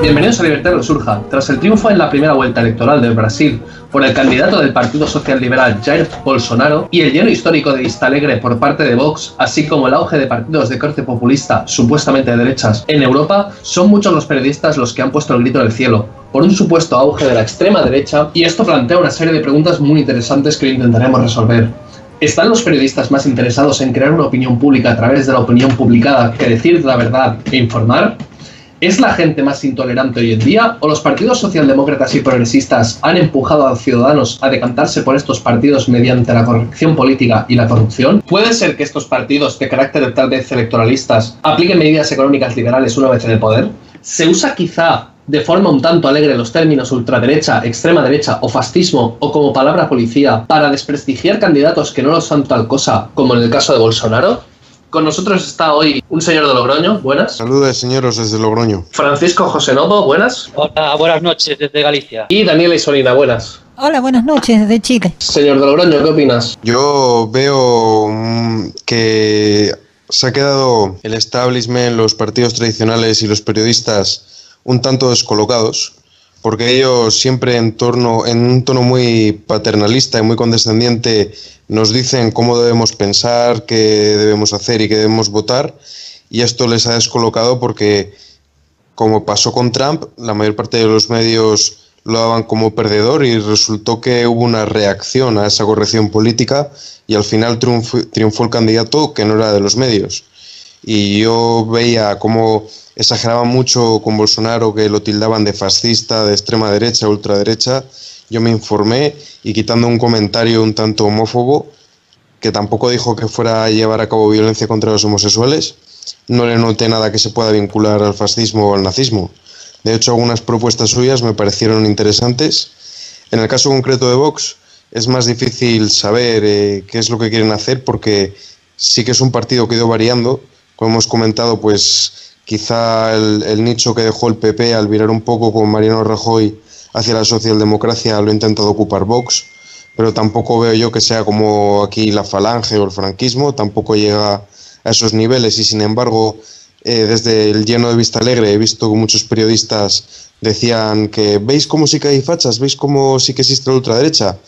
Bienvenidos a Libertad Surja. Tras el triunfo en la primera vuelta electoral del Brasil por el candidato del Partido Social Liberal Jair Bolsonaro y el lleno histórico de Vista Alegre por parte de Vox, así como el auge de partidos de corte populista supuestamente de derechas en Europa, son muchos los periodistas los que han puesto el grito en el cielo por un supuesto auge de la extrema derecha y esto plantea una serie de preguntas muy interesantes que intentaremos resolver. ¿Están los periodistas más interesados en crear una opinión pública a través de la opinión publicada que decir la verdad e informar? ¿Es la gente más intolerante hoy en día o los partidos socialdemócratas y progresistas han empujado a ciudadanos a decantarse por estos partidos mediante la corrección política y la corrupción? ¿Puede ser que estos partidos de carácter tal vez electoralistas apliquen medidas económicas liberales una vez en el poder? ¿Se usa quizá de forma un tanto alegre los términos ultraderecha, extrema derecha o fascismo o como palabra policía para desprestigiar candidatos que no lo son tal cosa como en el caso de Bolsonaro? Con nosotros está hoy un señor de Logroño, buenas. Saludos, señoros, desde Logroño. Francisco José Novo, buenas. Hola, buenas noches desde Galicia. Y Daniela Isolina, buenas. Hola, buenas noches desde Chile. Señor de Logroño, ¿qué opinas? Yo veo mm, que se ha quedado el establishment, los partidos tradicionales y los periodistas un tanto descolocados, porque ellos siempre en torno, en un tono muy paternalista y muy condescendiente nos dicen cómo debemos pensar, qué debemos hacer y qué debemos votar, y esto les ha descolocado porque, como pasó con Trump, la mayor parte de los medios lo daban como perdedor y resultó que hubo una reacción a esa corrección política y al final triunfó, el candidato que no era de los medios. Y yo veía cómo exageraban mucho con Bolsonaro, que lo tildaban de fascista, de extrema derecha, ultraderecha, yo me informé y quitando un comentario un tanto homófobo, que tampoco dijo que fuera a llevar a cabo violencia contra los homosexuales, no le noté nada que se pueda vincular al fascismo o al nazismo. De hecho, algunas propuestas suyas me parecieron interesantes. En el caso concreto de Vox, es más difícil saber eh, qué es lo que quieren hacer porque sí que es un partido que ha ido variando. Como hemos comentado, pues quizá el, nicho que dejó el PP al virar un poco con Mariano Rajoy hacia la socialdemocracia lo ha intentado ocupar Vox, pero tampoco veo yo que sea como aquí la falange o el franquismo, tampoco llega a esos niveles. Y sin embargo eh, desde el lleno de Vista Alegre he visto que muchos periodistas decían que veis cómo sí que hay fachas, veis cómo sí que existe la ultraderecha,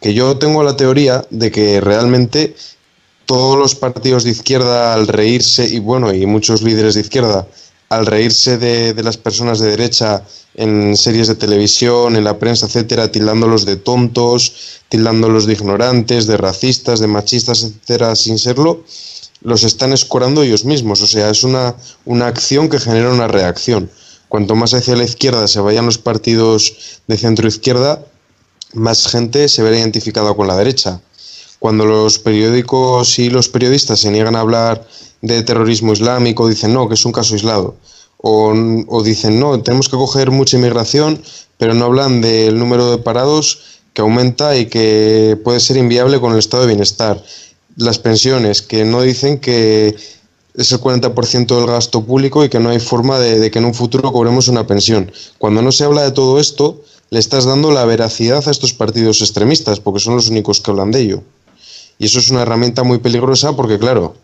que yo tengo la teoría de que realmente todos los partidos de izquierda al reírse y bueno y muchos líderes de izquierda al reírse de, de las personas de derecha en series de televisión, en la prensa, etcétera, tildándolos de tontos, tildándolos de ignorantes, de racistas, de machistas, etcétera, sin serlo, los están escorando ellos mismos. O sea, es una, una acción que genera una reacción. Cuanto más hacia la izquierda se vayan los partidos de centro izquierda, más gente se verá identificada con la derecha. Cuando los periódicos y los periodistas se niegan a hablar de terrorismo islámico, dicen no, que es un caso aislado o, dicen, no, tenemos que coger mucha inmigración, pero no hablan del número de parados que aumenta y que puede ser inviable con el estado de bienestar. Las pensiones, que no dicen que es el 40% del gasto público y que no hay forma de, de, que en un futuro cobremos una pensión. Cuando no se habla de todo esto, le estás dando la veracidad a estos partidos extremistas, porque son los únicos que hablan de ello. Y eso es una herramienta muy peligrosa porque, claro,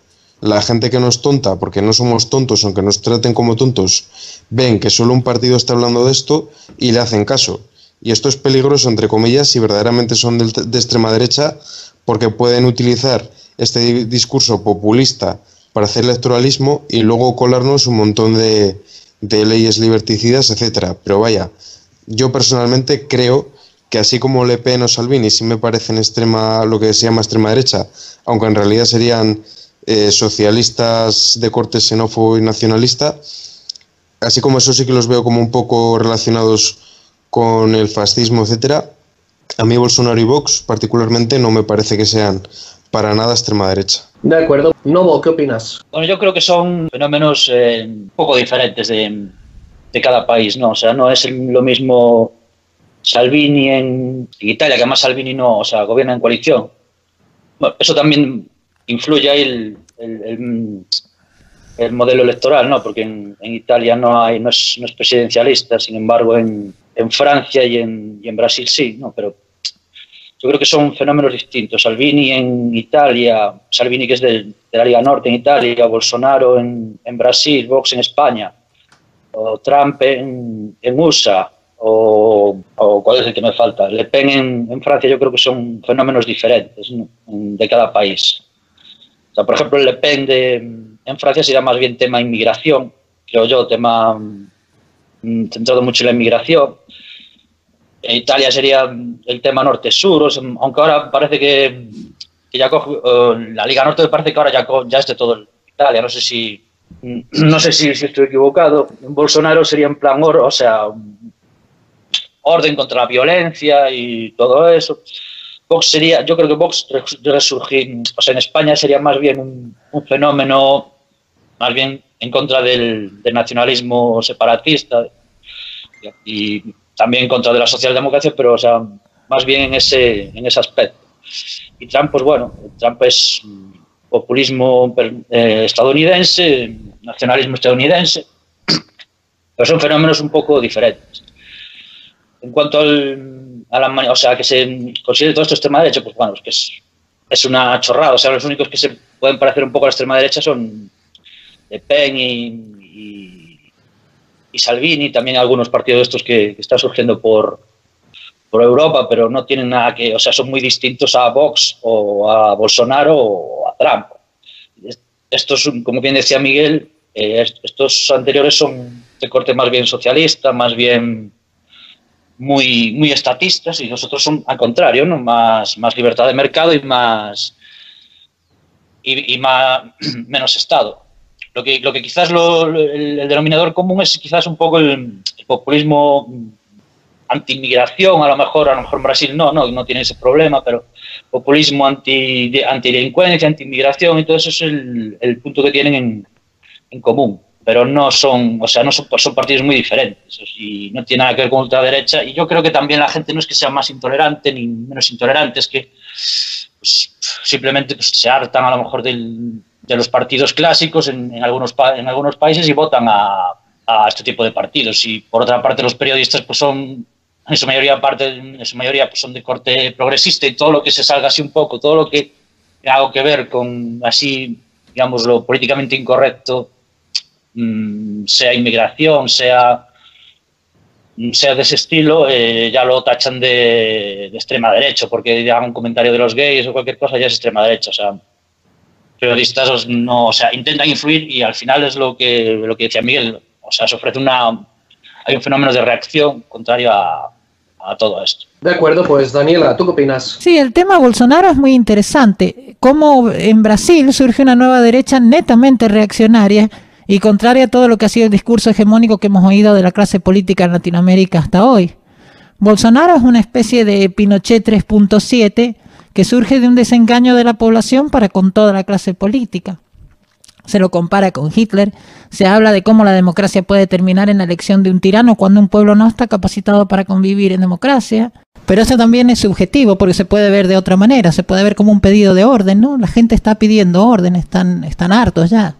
la gente que no es tonta, porque no somos tontos, aunque nos traten como tontos, ven que solo un partido está hablando de esto y le hacen caso. Y esto es peligroso, entre comillas, si verdaderamente son de, extrema derecha, porque pueden utilizar este discurso populista para hacer electoralismo y luego colarnos un montón de, de leyes liberticidas, etcétera. Pero vaya, yo personalmente creo que así como Le Pen o Salvini sí me parecen extrema, lo que se llama extrema derecha, aunque en realidad serían eh, socialistas de corte xenófobo y nacionalista, así como eso sí que los veo como un poco relacionados con el fascismo, etcétera. A mí Bolsonaro y Vox particularmente no me parece que sean para nada extrema derecha. De acuerdo. Novo, ¿qué opinas? Bueno, yo creo que son fenómenos eh, un poco diferentes de, de, cada país, ¿no? O sea, no es lo mismo Salvini en Italia, que además Salvini no, o sea, gobierna en coalición. Eso también influye ahí el, el, modelo electoral, ¿no? Porque en, Italia no, hay, no, es, no es presidencialista, sin embargo en, en Francia y en, y en, Brasil sí, ¿no? Pero yo creo que son fenómenos distintos. Salvini en Italia, Salvini que es de la Liga Norte en Italia, Bolsonaro en, Brasil, Vox en España, o Trump en, USA, o, cuál es el que me falta, Le Pen en, Francia, yo creo que son fenómenos diferentes de cada país. O sea, por ejemplo, Le Pen en Francia sería más bien tema inmigración, creo yo, tema mm, centrado mucho en la inmigración. Italia sería el tema norte-sur, aunque ahora parece que, ya coge, eh, la Liga Norte parece que ahora ya, ya es de todo Italia, no sé si no sé si, estoy equivocado. Bolsonaro sería en plan, o sea, orden contra la violencia y todo eso. Vox sería, yo creo que Vox resurgir, o sea, en España sería más bien un, fenómeno, más bien en contra del, del nacionalismo separatista y también contra de la socialdemocracia, pero o sea, más bien en ese, en ese aspecto. Y Trump, pues bueno, Trump es populismo eh, estadounidense, nacionalismo estadounidense, pero son fenómenos un poco diferentes. En cuanto al, a la, o sea, que se considere todo esto extrema derecha, pues bueno, es que es, una chorrada, o sea, los únicos que se pueden parecer un poco a la extrema derecha son Le Pen y, Salvini, también algunos partidos de estos que, están surgiendo por, por Europa, pero no tienen nada que, o sea, son muy distintos a Vox o a Bolsonaro o a Trump. Estos, como bien decía Miguel, eh, estos anteriores son de corte más bien socialista, más bien muy, muy estatistas y los otros son al contrario, ¿no? más, más libertad de mercado y más y, más menos Estado. Lo que, lo que quizás el, denominador común es quizás un poco el, populismo anti-inmigración, a lo mejor, a lo mejor Brasil no, no, no tiene ese problema, pero populismo anti, anti-delincuencia, anti-inmigración, y todo eso es el, punto que tienen en, en, común. Pero no son, o sea, no son, son partidos muy diferentes y no tiene nada que ver con ultraderecha. Y yo creo que también la gente no es que sea más intolerante ni menos intolerante, es que pues, simplemente pues, se hartan a lo mejor de los partidos clásicos en, algunos, en algunos países y votan a, este tipo de partidos. Y por otra parte los periodistas pues son, en su mayoría, parte, en su mayoría pues son de corte progresista y todo lo que se salga así un poco, todo lo que algo que ver con así, digamos, lo políticamente incorrecto, mm, sea inmigración, sea sea de ese estilo, eh, ya lo tachan de, de, extrema derecha, porque hagan un comentario de los gays o cualquier cosa ya es extrema derecha. O sea, periodistas no, o sea, intentan influir y al final es lo que, lo que decía Miguel, o sea, se ofrece una, hay un fenómeno de reacción contrario a, a todo esto. De acuerdo, pues Daniela, ¿tú qué opinas? Sí, el tema Bolsonaro es muy interesante. Cómo en Brasil surge una nueva derecha netamente reaccionaria y contraria a todo lo que ha sido el discurso hegemónico que hemos oído de la clase política en Latinoamérica hasta hoy. Bolsonaro es una especie de Pinochet 3.7 que surge de un desengaño de la población para con toda la clase política. Se lo compara con Hitler, se habla de cómo la democracia puede terminar en la elección de un tirano cuando un pueblo no está capacitado para convivir en democracia. Pero eso también es subjetivo porque se puede ver de otra manera, se puede ver como un pedido de orden, ¿no? La gente está pidiendo orden, están, están hartos ya.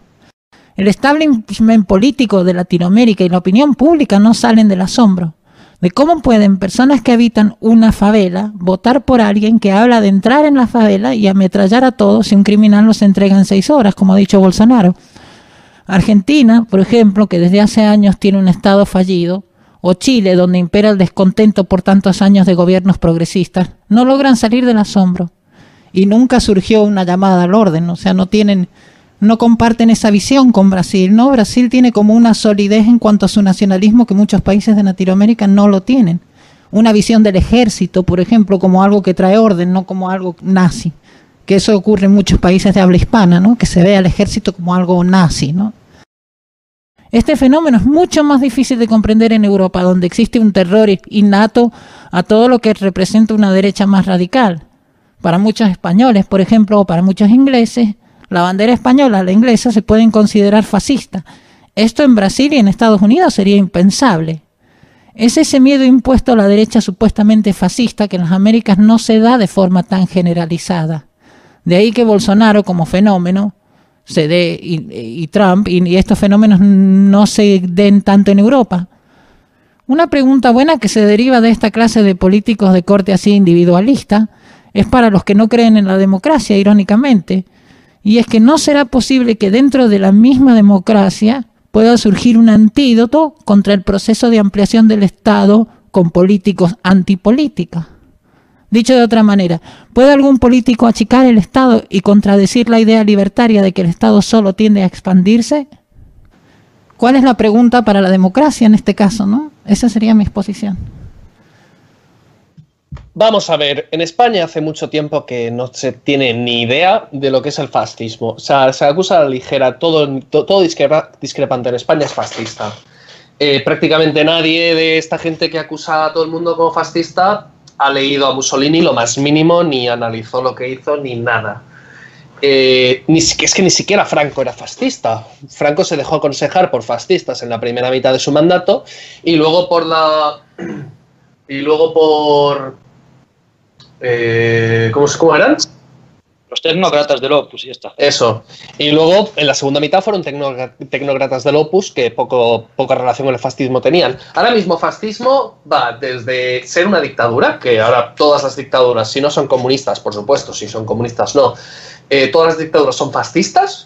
El establishment político de Latinoamérica y la opinión pública no salen del asombro de cómo pueden personas que habitan una favela votar por alguien que habla de entrar en la favela y ametrallar a todos si un criminal los entrega en seis horas, como ha dicho Bolsonaro. Argentina, por ejemplo, que desde hace años tiene un Estado fallido, o Chile, donde impera el descontento por tantos años de gobiernos progresistas, no logran salir del asombro. Y nunca surgió una llamada al orden, o sea, no tienen no comparten esa visión con Brasil, ¿no? Brasil tiene como una solidez en cuanto a su nacionalismo que muchos países de Latinoamérica no lo tienen. Una visión del ejército, por ejemplo, como algo que trae orden, no como algo nazi. Que eso ocurre en muchos países de habla hispana, ¿no? Que se ve al ejército como algo nazi, ¿no? Este fenómeno es mucho más difícil de comprender en Europa, donde existe un terror innato a todo lo que representa una derecha más radical. Para muchos españoles, por ejemplo, o para muchos ingleses, la bandera española, la inglesa, se pueden considerar fascista. Esto en Brasil y en Estados Unidos sería impensable. Es ese miedo impuesto a la derecha supuestamente fascista que en las Américas no se da de forma tan generalizada. De ahí que Bolsonaro como fenómeno se dé y, Trump y, estos fenómenos no se den tanto en Europa. Una pregunta buena que se deriva de esta clase de políticos de corte así individualista es para los que no creen en la democracia, irónicamente. Y es que no será posible que dentro de la misma democracia pueda surgir un antídoto contra el proceso de ampliación del Estado con políticos antipolítica. Dicho de otra manera, ¿puede algún político achicar el Estado y contradecir la idea libertaria de que el Estado solo tiende a expandirse? ¿Cuál es la pregunta para la democracia en este caso? ¿no? Esa sería mi exposición. Vamos a ver, en España hace mucho tiempo que no se tiene ni idea de lo que es el fascismo. O sea, se acusa a la ligera, todo, todo discrepante en España es fascista. Eh, prácticamente nadie de esta gente que acusa a todo el mundo como fascista ha leído a Mussolini lo más mínimo, ni analizó lo que hizo, ni nada. Eh, es que ni siquiera Franco era fascista. Franco se dejó aconsejar por fascistas en la primera mitad de su mandato y luego por la. Y luego por eh, ¿cómo, ¿Cómo eran? Los tecnócratas del Opus y ya está. Eso. Y luego en la segunda mitad fueron tecnócratas del Opus que poco, poca relación con el fascismo tenían. Ahora mismo fascismo va desde ser una dictadura, que ahora todas las dictaduras, si no son comunistas, por supuesto, si son comunistas no, eh, todas las dictaduras son fascistas.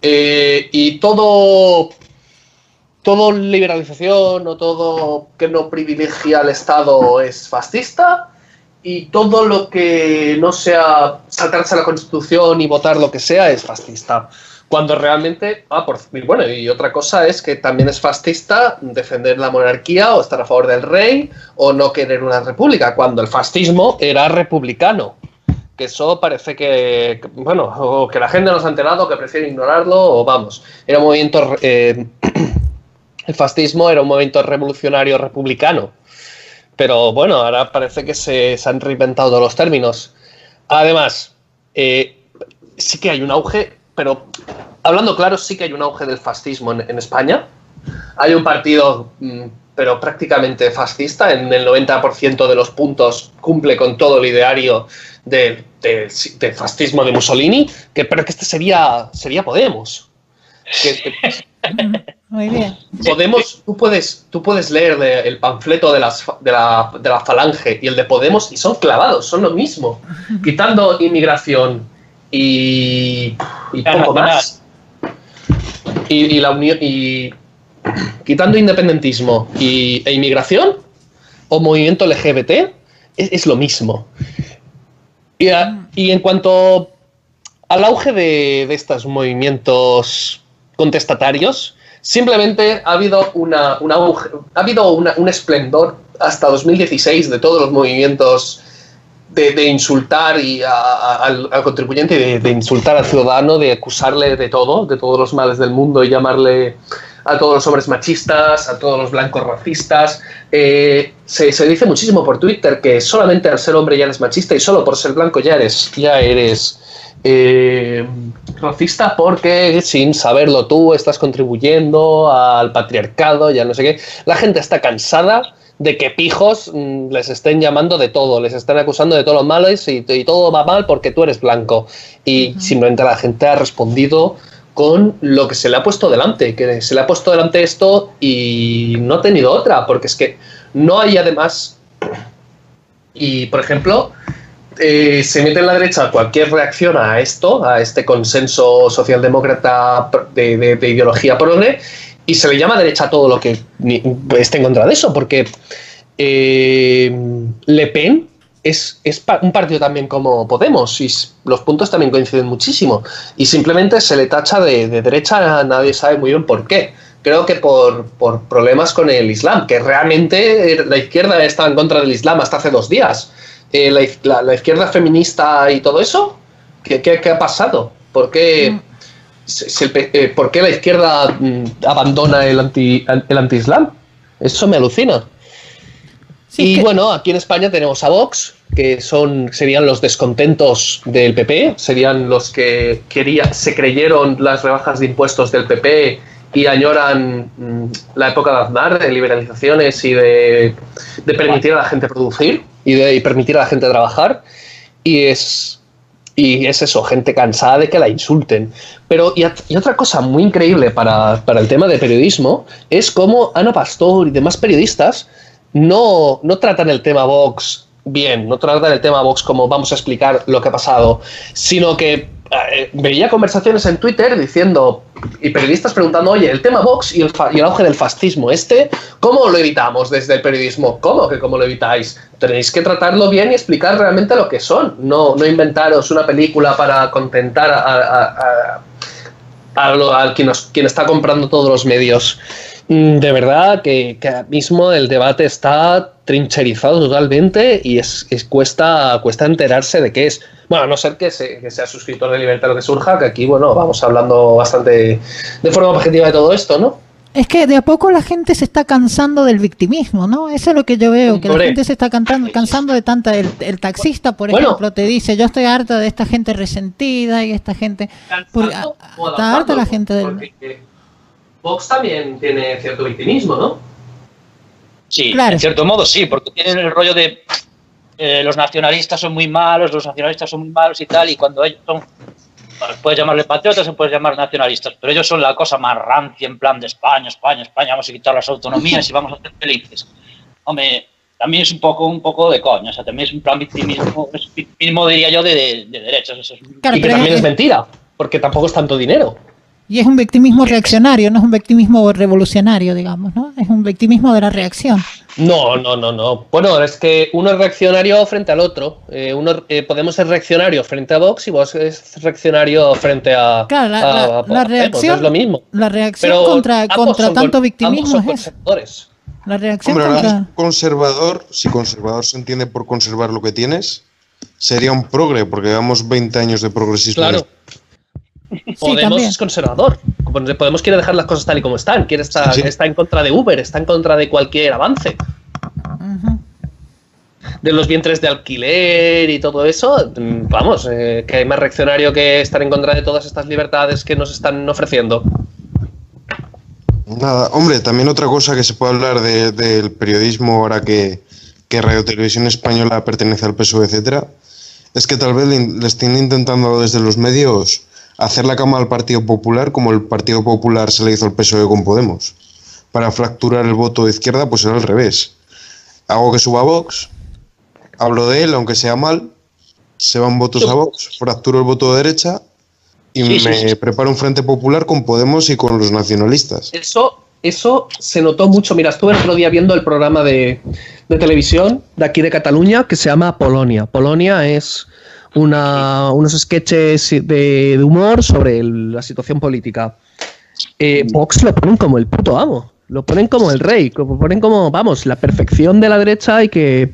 Eh, y todo todo liberalización o todo que no privilegia al Estado es fascista y todo lo que no sea saltarse a la Constitución y votar lo que sea es fascista. Cuando realmente, ah, por, bueno, y otra cosa es que también es fascista defender la monarquía o estar a favor del rey o no querer una república, cuando el fascismo era republicano. Que eso parece que, bueno, o que la gente no se ha enterado, que prefiere ignorarlo, o vamos, era un movimiento, eh, el fascismo era un movimiento revolucionario republicano pero bueno, ahora parece que se, han reinventado todos los términos. Además, eh, sí que hay un auge, pero hablando claro, sí que hay un auge del fascismo en, España. Hay un partido, mm, pero prácticamente fascista, en el 90% de los puntos cumple con todo el ideario del fascismo de Mussolini, que, pero que este sería, sería Podemos. Muy bien. Podemos, tú puedes, tú puedes leer el panfleto de, las, de, la, de, la, Falange y el de Podemos y son clavados, son lo mismo. Quitando inmigración y, y poco más. Y, la unión y quitando independentismo y, e inmigración o movimiento LGBT es, es lo mismo. Y, y, en cuanto al auge de, de estos movimientos contestatarios, simplemente ha habido, una, ha habido un esplendor hasta 2016 de todos los movimientos de, insultar y al, contribuyente, de, insultar al ciudadano, de acusarle de todo, de todos los males del mundo y llamarle a todos los hombres machistas, a todos los blancos racistas. Eh, se, se, dice muchísimo por Twitter que solamente al ser hombre ya eres machista y solo por ser blanco ya eres, ya eres eh, racista porque sin saberlo tú estás contribuyendo al patriarcado, ya no sé qué. La gente está cansada de que pijos mm, les estén llamando de todo, les estén acusando de todo lo malo y, y todo va mal porque tú eres blanco. Y simplemente la gente ha respondido con lo que se le ha puesto delante, que se le ha puesto delante esto y no ha tenido otra, porque es que no hay además... Y, por ejemplo, eh, se mete en la derecha cualquier reacción a esto, a este consenso socialdemócrata de, de, ideología progre, y se le llama derecha todo lo que esté en contra de eso, porque eh, Le Pen es, un partido también como Podemos, y los puntos también coinciden muchísimo, y simplemente se le tacha de, de derecha, nadie sabe muy bien por qué creo que por, por, problemas con el Islam, que realmente la izquierda estaba en contra del Islam hasta hace dos días. Eh, la, izquierda feminista y todo eso? ¿Qué, qué, ha pasado? ¿Por qué, mm. eh, ¿por qué la izquierda mm, abandona el anti el anti-islam? Eso me alucina. y bueno, aquí en España tenemos a Vox, que son, serían los descontentos del PP, serían los que quería, se creyeron las rebajas de impuestos del PP y añoran mm, la época de Aznar, de liberalizaciones y de, de permitir a la gente producir y, de, permitir a la gente trabajar. Y es, y es eso, gente cansada de que la insulten. Pero, y, otra cosa muy increíble para, para, el tema de periodismo es cómo Ana Pastor y demás periodistas no, no tratan el tema Vox bien, no tratar el tema Vox como vamos a explicar lo que ha pasado, sino que eh, veía conversaciones en Twitter diciendo y periodistas preguntando, oye, el tema Vox y el, y el, auge del fascismo, este, ¿cómo lo evitamos desde el periodismo? ¿Cómo que cómo lo evitáis? Tenéis que tratarlo bien y explicar realmente lo que son, no, no inventaros una película para contentar a, a, a, quien está comprando todos los medios. Mm, de verdad que, que ahora mismo el debate está trincherizado totalmente y es, es, cuesta, cuesta enterarse de qué es. Bueno, a no ser que, se, que sea suscriptor de Libertad lo que surja, que aquí, bueno, vamos hablando bastante de forma objetiva de todo esto, ¿no? Es que de a poco la gente se está cansando del victimismo, ¿no? Eso es lo que yo veo, que la gente se está cantando, cansando de tanta... El, el taxista, por ejemplo, te dice, yo estoy harta de esta gente resentida y esta gente... Por, está harta la gente del... Porque Vox también tiene cierto victimismo, ¿no? Sí, claro. en cierto modo sí, porque tienen el rollo de eh, los nacionalistas son muy malos, los nacionalistas son muy malos y tal, y cuando ellos son, puedes llamarle patriotas o puedes llamar nacionalistas, pero ellos son la cosa más rancia en plan de España, España, España, vamos a quitar las autonomías y vamos a ser felices. Hombre, también es un poco, un poco de coño, o sea, también es un plan victimismo, es victimismo diría yo, de, de, de derechos. Eso es claro, y que también es mentira, porque tampoco es tanto dinero. Y es un victimismo reaccionario, no es un victimismo revolucionario, digamos, ¿no? Es un victimismo de la reacción. No, no, no, no. Bueno, es que uno es reaccionario frente al otro. Eh, uno eh, podemos ser reaccionario frente a Vox y vos es reaccionario frente a. Claro, la, a, la, a, la reacción. Es lo mismo. La reacción Pero contra, contra tanto victimismo ambos son es. La reacción Hombre, contra. conservador, si conservador se entiende por conservar lo que tienes, sería un progre, porque llevamos 20 años de progresismo. Claro. Podemos también. es conservador. Podemos quiere dejar las cosas tal y como están. Quiere estar, Sí, sí. está en contra de Uber, está en contra de cualquier avance. De los vientres de alquiler y todo eso. mm, Vamos, eh, que hay más reaccionario que estar en contra de todas estas libertades que nos están ofreciendo. Nada, hombre, también otra cosa que se puede hablar de- del periodismo ahora que, que Radio Televisión Española pertenece al PSOE, etcétera, es que tal vez le, le estén intentando desde los medios hacer la cama al Partido Popular como el Partido Popular se le hizo al PSOE con Podemos. Para fracturar el voto de izquierda, pues será al revés. Hago que suba Vox, hablo de él, aunque sea mal, se van votos a Vox, fracturo el voto de derecha y Sí, sí, me sí. preparo un frente popular con Podemos y con los nacionalistas. Eso, eso se notó mucho. Mira, estuve el otro día viendo el programa de, de televisión de aquí de Cataluña que se llama Polonia. Polonia es una, unos sketches de, de humor sobre el- la situación política. Eh, Vox lo ponen como el puto amo. Lo ponen como el rey, lo ponen como, vamos, la perfección de la derecha y que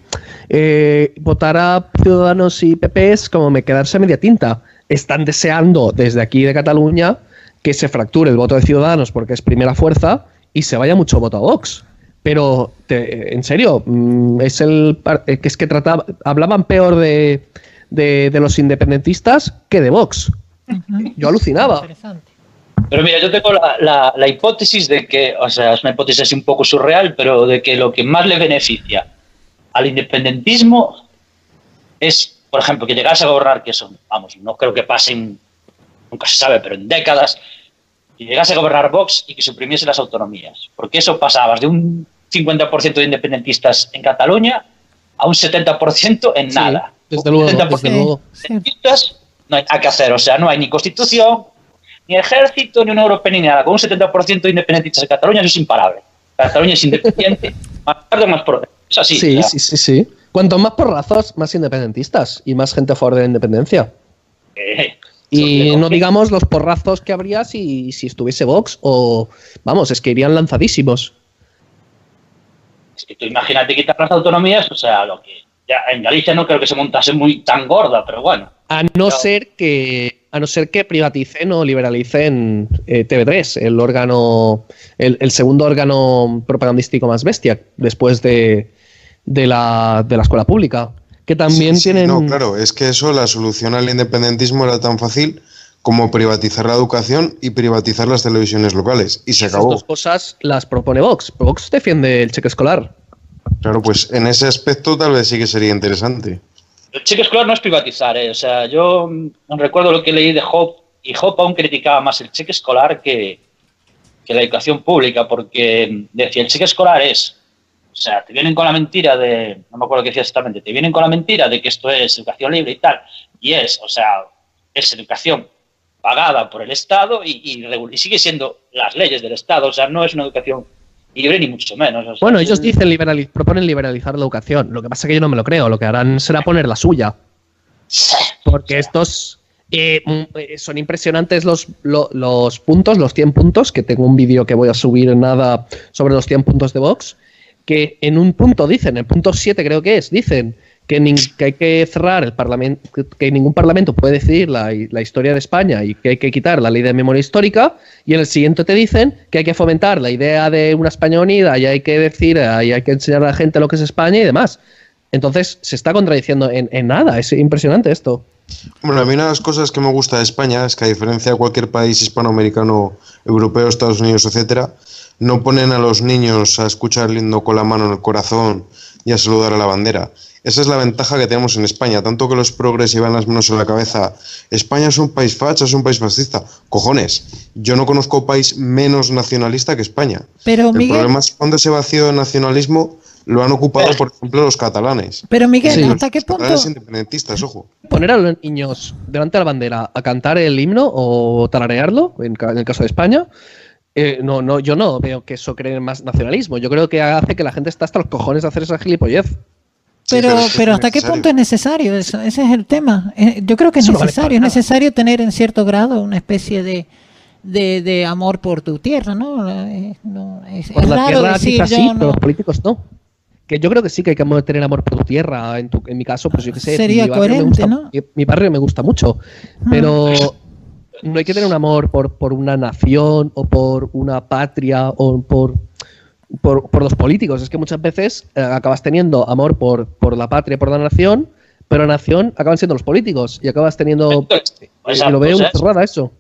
eh, votar a Ciudadanos y PP es como me quedarse media tinta. Están deseando desde aquí de Cataluña que se fracture el voto de Ciudadanos porque es primera fuerza y se vaya mucho voto a Vox. Pero, te- en serio, mm, es el que es que trataba, hablaban peor de, de- de los independentistas que de Vox. Yo alucinaba. Pero mira, yo tengo la, la- la hipótesis de que, o sea, es una hipótesis un poco surreal, pero de que lo que más le beneficia al independentismo es, por ejemplo, que llegase a gobernar, que son, vamos, no creo que pasen, nunca se sabe, pero en décadas, que llegase a gobernar Vox y que suprimiese las autonomías. Porque eso pasabas de un 50% de independentistas en Cataluña a un 70% en Sí, nada. Desde luego, 70% desde luego. No hay nada que hacer. O sea, no hay ni constitución, ni ejército, ni Unión Europea, ni nada. Con un 70% de independentistas en Cataluña eso es imparable. Cataluña es independiente, más tarde más pronto. Es así. Sí, sí, sí, sí. Cuanto más porrazos, más independentistas y más gente a favor de la independencia. que- Y no digamos los porrazos que habría si, si estuviese Vox o, vamos, es que irían lanzadísimos. Es que tú imagínate quitar las autonomías, o sea, lo que. Ya, en Galicia no creo que se montase muy tan gorda, pero bueno. A no Claro. ser que a no ser que privaticen o liberalicen eh, TV3, el órgano, el, el segundo órgano propagandístico más bestia, después de, de, la, de la escuela pública. Que también Sí, sí, tienen. No, claro, es que eso, la solución al independentismo era tan fácil como privatizar la educación y privatizar las televisiones locales. Y se esas acabó. dos cosas las propone Vox. Vox defiende el cheque escolar. Claro, pues en ese aspecto tal vez sí que sería interesante. El cheque escolar no es privatizar, ¿eh? O sea, yo mm, recuerdo lo que leí de Hope, y Hope aún criticaba más el cheque escolar que, que la educación pública, porque mm, decía, el cheque escolar es O sea, te vienen con la mentira de, no me acuerdo qué decía exactamente, te vienen con la mentira de que esto es educación libre y tal. Y es, o sea, es educación pagada por el Estado y, y, y sigue siendo las leyes del Estado. O sea, no es una educación libre ni mucho menos. O sea, bueno, ellos dicen liberaliz proponen liberalizar la educación. Lo que pasa es que yo no me lo creo. Lo que harán será poner la suya. Porque estos eh, mm, son impresionantes los, lo, los puntos, los 100 puntos, que tengo un vídeo que voy a subir en nada sobre los 100 puntos de Vox, que en un punto dicen, en el punto 7 creo que es, dicen que, hay que cerrar el parlamento, que, ningún parlamento puede decidir la, la, historia de España y que hay que quitar la ley de memoria histórica, y en el siguiente te dicen que hay que fomentar la idea de una España unida y hay que decir, y hay que enseñar a la gente lo que es España y demás. Entonces se está contradiciendo en, en nada, es impresionante esto. Bueno, a mí una de las cosas que me gusta de España es que a diferencia de cualquier país hispanoamericano, europeo, Estados Unidos, etcétera, no ponen a los niños a escuchar himno con la mano en el corazón y a saludar a la bandera. Esa es la ventaja que tenemos en España, tanto que los progres llevan las manos en la cabeza. España es un país facha, es un país fascista. Cojones, yo no conozco país menos nacionalista que España. Pero, el Miguel, problema es cuando ese vacío de nacionalismo lo han ocupado, por ejemplo, los catalanes. Pero Miguel, Sí, ¿hasta los qué punto? independentistas, ojo. Poner a los niños delante de la bandera a cantar el himno o tararearlo, en el caso de España, eh, no, no, yo no veo que eso cree más nacionalismo. Yo creo que hace que la gente está hasta los cojones de hacer esa gilipollez. Sí, Pero, pero ¿hasta qué punto es necesario eso? Ese es el tema. Eh, Yo creo que es Eso no vale necesario, es necesario tener en cierto grado una especie de, de, de amor por tu tierra, ¿no? Eh, no, es, Por es la raro tierra decir quizás yo sí, no- pero los políticos no. Que yo creo que sí que hay que amor- tener amor por tu tierra. En, tu- en mi caso, pues yo qué sé. Sería mi coherente, gusta- ¿no? Mi, mi barrio me gusta mucho. Pero no hay que tener un amor por, por una nación o por una patria o por, por, por los políticos. Es que muchas veces eh, acabas teniendo amor por, por la patria, por la nación, pero la nación acaban siendo los políticos y acabas teniendo. Pues, y lo veo chorrada eso.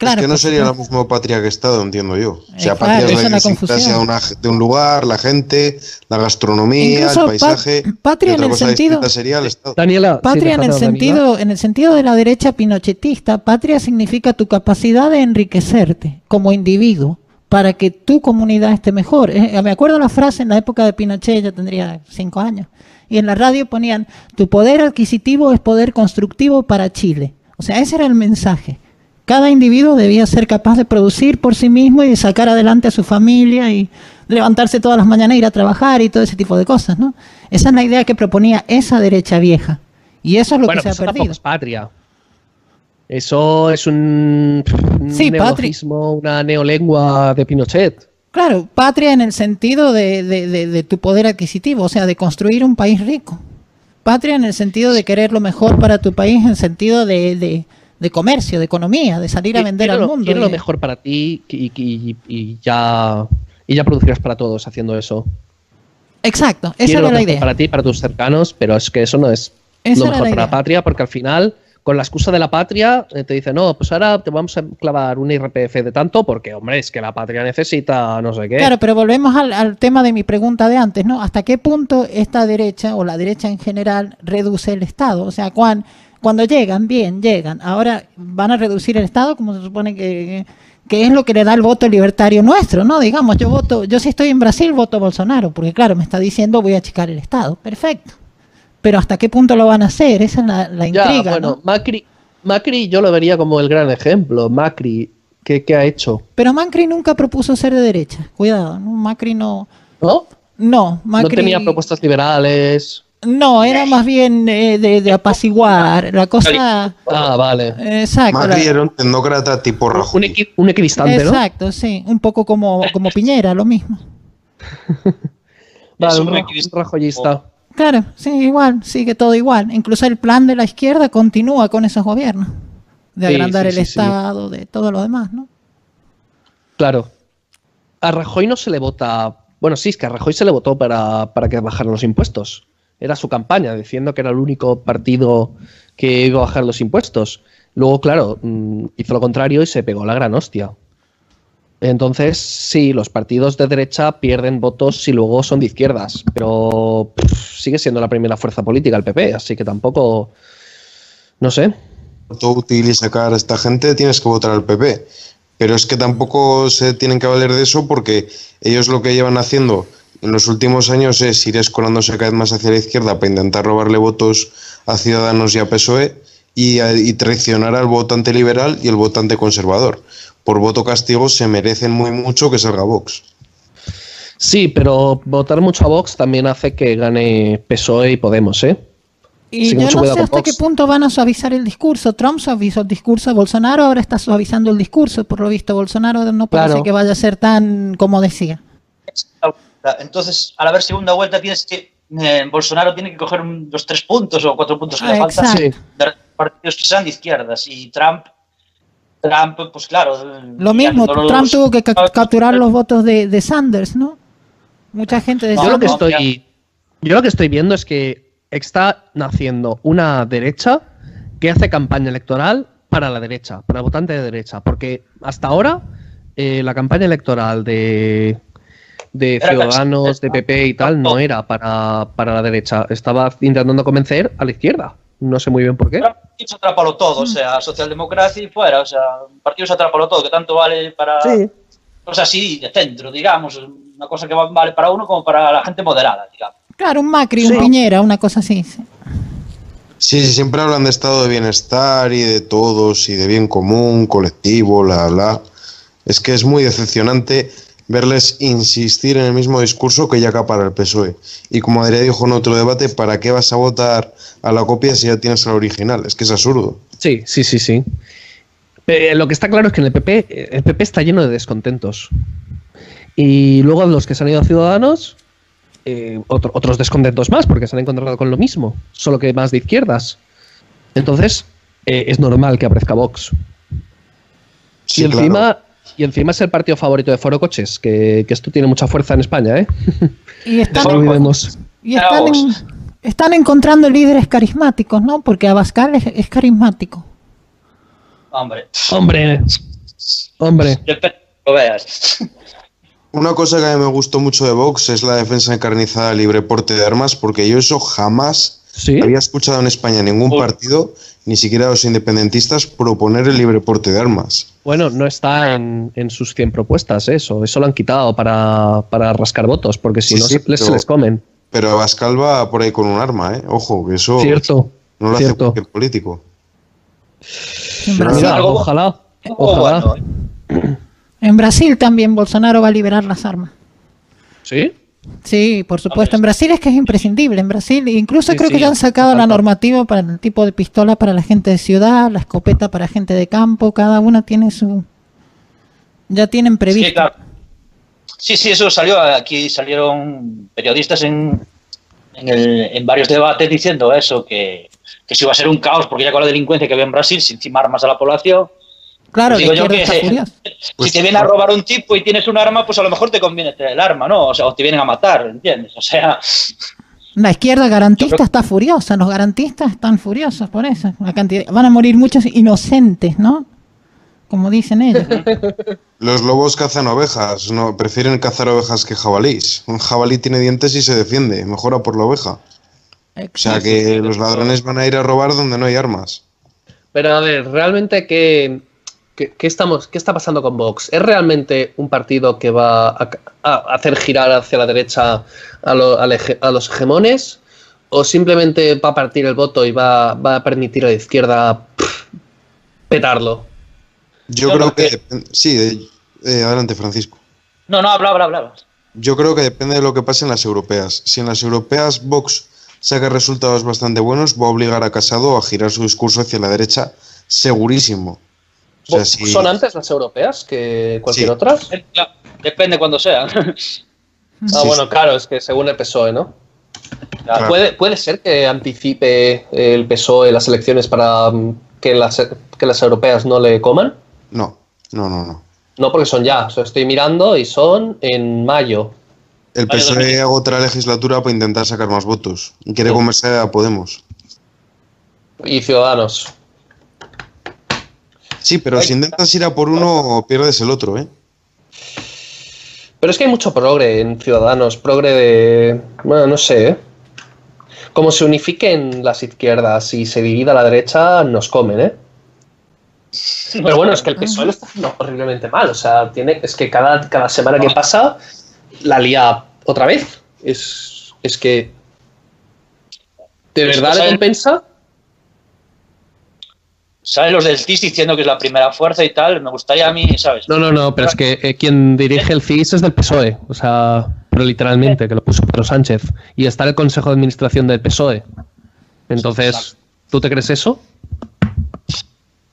Claro, es que no sería la misma patria que Estado, entiendo yo. O sea, Eh, claro, patria es la una- de un lugar, la gente, la gastronomía, Incluso el pa- paisaje. patria en el sentido- sería el Estado. Daniela. sí, Patria en el Daniela. sentido, en el sentido de la derecha pinochetista, patria significa tu capacidad de enriquecerte como individuo para que tu comunidad esté mejor. Eh, me acuerdo la frase en la época de Pinochet, yo tendría cinco años, y en la radio ponían, tu poder adquisitivo es poder constructivo para Chile. O sea, ese era el mensaje. Cada individuo debía ser capaz de producir por sí mismo y de sacar adelante a su familia y levantarse todas las mañanas, ir a trabajar y todo ese tipo de cosas, ¿no? Esa es la idea que proponía esa derecha vieja. Y eso es lo bueno, que se ha pues perdido. es patria. Eso es un, un Sí, patria. neologismo, una neolengua de Pinochet. Claro, patria en el sentido de, de- de- de tu poder adquisitivo, o sea, de construir un país rico. Patria en el sentido de querer lo mejor para tu país, en sentido de, de- comercio, de economía, de salir a vender Quiero al mundo. quiero y- lo mejor para ti y, y- y ya, y ya producirás para todos haciendo eso. Exacto, esa quiero era lo la mejor idea. para ti, para tus cercanos, pero es que eso no es Esa lo mejor la para la patria, porque al final, con la excusa de la patria, eh, te dicen, no, pues ahora te vamos a clavar un IRPF de tanto, porque, hombre, es que la patria necesita no sé qué. Claro, pero volvemos al, al tema de mi pregunta de antes, ¿no? ¿Hasta qué punto esta derecha o la derecha en general reduce el Estado? O sea, cuan- cuando llegan, bien, llegan. Ahora van a reducir el Estado, como se supone que, que es lo que le da el voto libertario nuestro, ¿no? Digamos, yo voto, yo si estoy en Brasil voto a Bolsonaro, porque claro, me está diciendo voy a achicar el Estado. Perfecto. Pero ¿hasta qué punto lo van a hacer? Esa es la, la ya, intriga, bueno, ¿no? Macri, Macri yo lo vería como el gran ejemplo. Macri, ¿qué, qué ha hecho? Pero Macri nunca propuso ser de derecha. Cuidado, ¿no? Macri no... ¿No? No, Macri... No tenía propuestas liberales. No, era más bien eh, de, de apaciguar. La cosa. Ah, vale. Exacto. Macri era un tecnócrata tipo Un, Rajoy. equi- un equidistante, ¿no? exacto, sí. Un poco como, como Piñera, lo mismo. Vale, Es un, un un rajoyista. Claro, sí, igual, sigue todo igual. Incluso el plan de la izquierda continúa con esos gobiernos. De Sí, agrandar sí, el sí, sí. Estado, de todo lo demás, ¿no? Claro. A Rajoy no se le vota. Bueno, sí, es que a Rajoy se le votó para, para que bajaran los impuestos. Era su campaña, diciendo que era el único partido que iba a bajar los impuestos. Luego, claro, mm, hizo lo contrario y se pegó la gran hostia. Entonces, sí, los partidos de derecha pierden votos si luego son de izquierdas, pero sigue siendo la primera fuerza política el PP, así que tampoco. No sé. Todo útil y sacar a esta gente tienes que votar al PP. Pero es que tampoco se tienen que valer de eso porque ellos lo que llevan haciendo en los últimos años es ir escolándose cada vez más hacia la izquierda para intentar robarle votos a Ciudadanos y a PSOE y, a- y traicionar al votante liberal y el votante conservador. Por voto castigo se merecen muy mucho que salga Vox. Sí, pero votar mucho a Vox también hace que gane PSOE y Podemos, ¿eh? Y yo no sé hasta Vox. qué punto van a suavizar el discurso. Trump suavizó el discurso, Bolsonaro ahora está suavizando el discurso. Por lo visto, Bolsonaro no parece Claro. que vaya a ser tan como decía. Entonces, al haber segunda vuelta, tienes que. eh, Bolsonaro tiene que coger un- los tres puntos o cuatro puntos que Ah, le faltan. Sí. de partidos que sean de izquierdas. Y Trump, Trump pues claro. Lo mismo, Trump los- tuvo que ca- capturar los votos de, de Sanders, ¿no? Mucha gente decía, Yo lo que no, estoy. Yo lo que estoy viendo es que está naciendo una derecha que hace campaña electoral para la derecha, para el votante de derecha. Porque hasta ahora eh, la campaña electoral de, de Era Ciudadanos, de PP y tal, no era para, para la derecha. Estaba intentando convencer a la izquierda. No sé muy bien por qué. Quiso atrápalo todo, o sea, socialdemocracia y fuera, o sea, partidos atrápalo todo, que tanto vale para cosas así de centro, digamos, una cosa que va- vale para uno como para la gente moderada, digamos. claro, un Macri, un Sí. Piñera, una cosa así. sí. Sí, sí, siempre hablan de estado de bienestar y de todos y de bien común, colectivo, bla, bla. Es que es muy decepcionante verles insistir en el mismo discurso que ya acapara el PSOE. Y como Adrián dijo en otro debate, ¿para qué vas a votar a la copia si ya tienes al original? Es que es absurdo. Sí, sí, sí, sí. Eh, lo que está claro es que en el PP, eh, el PP está lleno de descontentos. Y luego los que se han ido a Ciudadanos, eh, otro- otros descontentos más, porque se han encontrado con lo mismo, solo que más de izquierdas. Entonces, eh, es normal que aparezca Vox. Sí, y, claro. Y encima es el partido favorito de Foro Coches, que, que esto tiene mucha fuerza en España, ¿eh? Y están, No olvidemos. y están, en- encontrando líderes carismáticos, ¿no? Porque Abascal es, es carismático. Hombre, Hombre, hombre. lo veas. Una cosa que a mí me gustó mucho de Vox es la defensa encarnizada del libre porte de armas, porque yo eso jamás Sí. había escuchado en España ningún Uy. partido, ni siquiera los independentistas, proponer el libre porte de armas. Bueno, no está en, en sus 100 propuestas eso. Eso lo han quitado para, para rascar votos, porque si Sí, no sí, se, les, se pero- les comen. Pero Abascal va por ahí con un arma, ¿eh? Ojo, que eso Cierto. no lo hace cierto. cualquier político. En Pero Brasil, Mira, algo- ojalá. Oh, Ojalá. bueno, ¿eh? en Brasil también Bolsonaro va a liberar las armas. ¿Sí? Sí, por supuesto. En Brasil es que es imprescindible. En Brasil, incluso Sí, creo sí, que ya han sacado la normativa para el tipo de pistola para la gente de ciudad, la escopeta para gente de campo. Cada una tiene su. Ya tienen previsto. Sí, claro. Sí, sí, eso salió. Aquí salieron periodistas en, en, el- en varios debates diciendo eso, que, que se iba a ser un caos, porque ya con la delincuencia que había en Brasil, sin encima armas a la población. Claro, Pues digo yo que- está furiosa. Pues- si te viene a robar un tipo y tienes un arma, pues a lo mejor te conviene tener el arma, ¿no? O sea, o te vienen a matar, ¿entiendes? O sea, La izquierda garantista creo- está furiosa, los garantistas están furiosos por eso. La cantidad, van a morir muchos inocentes, ¿no? Como dicen ellos. Los lobos cazan ovejas, no prefieren cazar ovejas que jabalís. Un jabalí tiene dientes y se defiende, mejora por la oveja. O sea que los ladrones van a ir a robar donde no hay armas. Pero a ver, realmente, ¿qué, qué, qué estamos, ¿qué está pasando con Vox? ¿Es realmente un partido que va a, a hacer girar hacia la derecha a, lo- los hegemones? ¿O simplemente va a partir el voto y va, va a permitir a la izquierda pff, petarlo? Yo Yo creo que... que- Sí, eh, adelante Francisco. no, no, habla, habla, habla. Yo creo que depende de lo que pase en las europeas. Si en las europeas Vox saca resultados bastante buenos, va a obligar a Casado a girar su discurso hacia la derecha segurísimo. O sea, si- ¿Son antes las europeas que cualquier Sí. otra? Eh, claro, Depende cuando sea. Ah, Sí, bueno, sí. claro, es que según el PSOE, ¿no? Claro. ¿Puede, puede ser que anticipe el PSOE las elecciones para mm, que las, que las europeas no le coman? No, no, no, no. No, porque son ya. O sea, estoy mirando y son en mayo. El PSOE Dominic. agota la legislatura para intentar sacar más votos. Y quiere Sí. comerse a Podemos. Y Ciudadanos. Sí, pero si intentas ir a por uno, pierdes el otro, ¿eh? Pero es que hay mucho progre en Ciudadanos. Progre de. Bueno, no sé. ¿eh? Como se unifiquen las izquierdas y se divida la derecha, nos comen, ¿eh? Pero bueno, es que el PSOE lo está haciendo horriblemente mal. O sea, tiene, es que cada, cada semana que pasa la lía otra vez. Es, es que. ¿De verdad le compensa? Salen los del CIS diciendo que es la primera fuerza y tal. Me gustaría a mí, ¿sabes? No, no, no, pero es que eh, quien dirige el CIS es del PSOE. O sea, pero literalmente, que lo puso Pedro Sánchez. Y está en el Consejo de Administración del PSOE. Entonces, ¿tú te crees eso?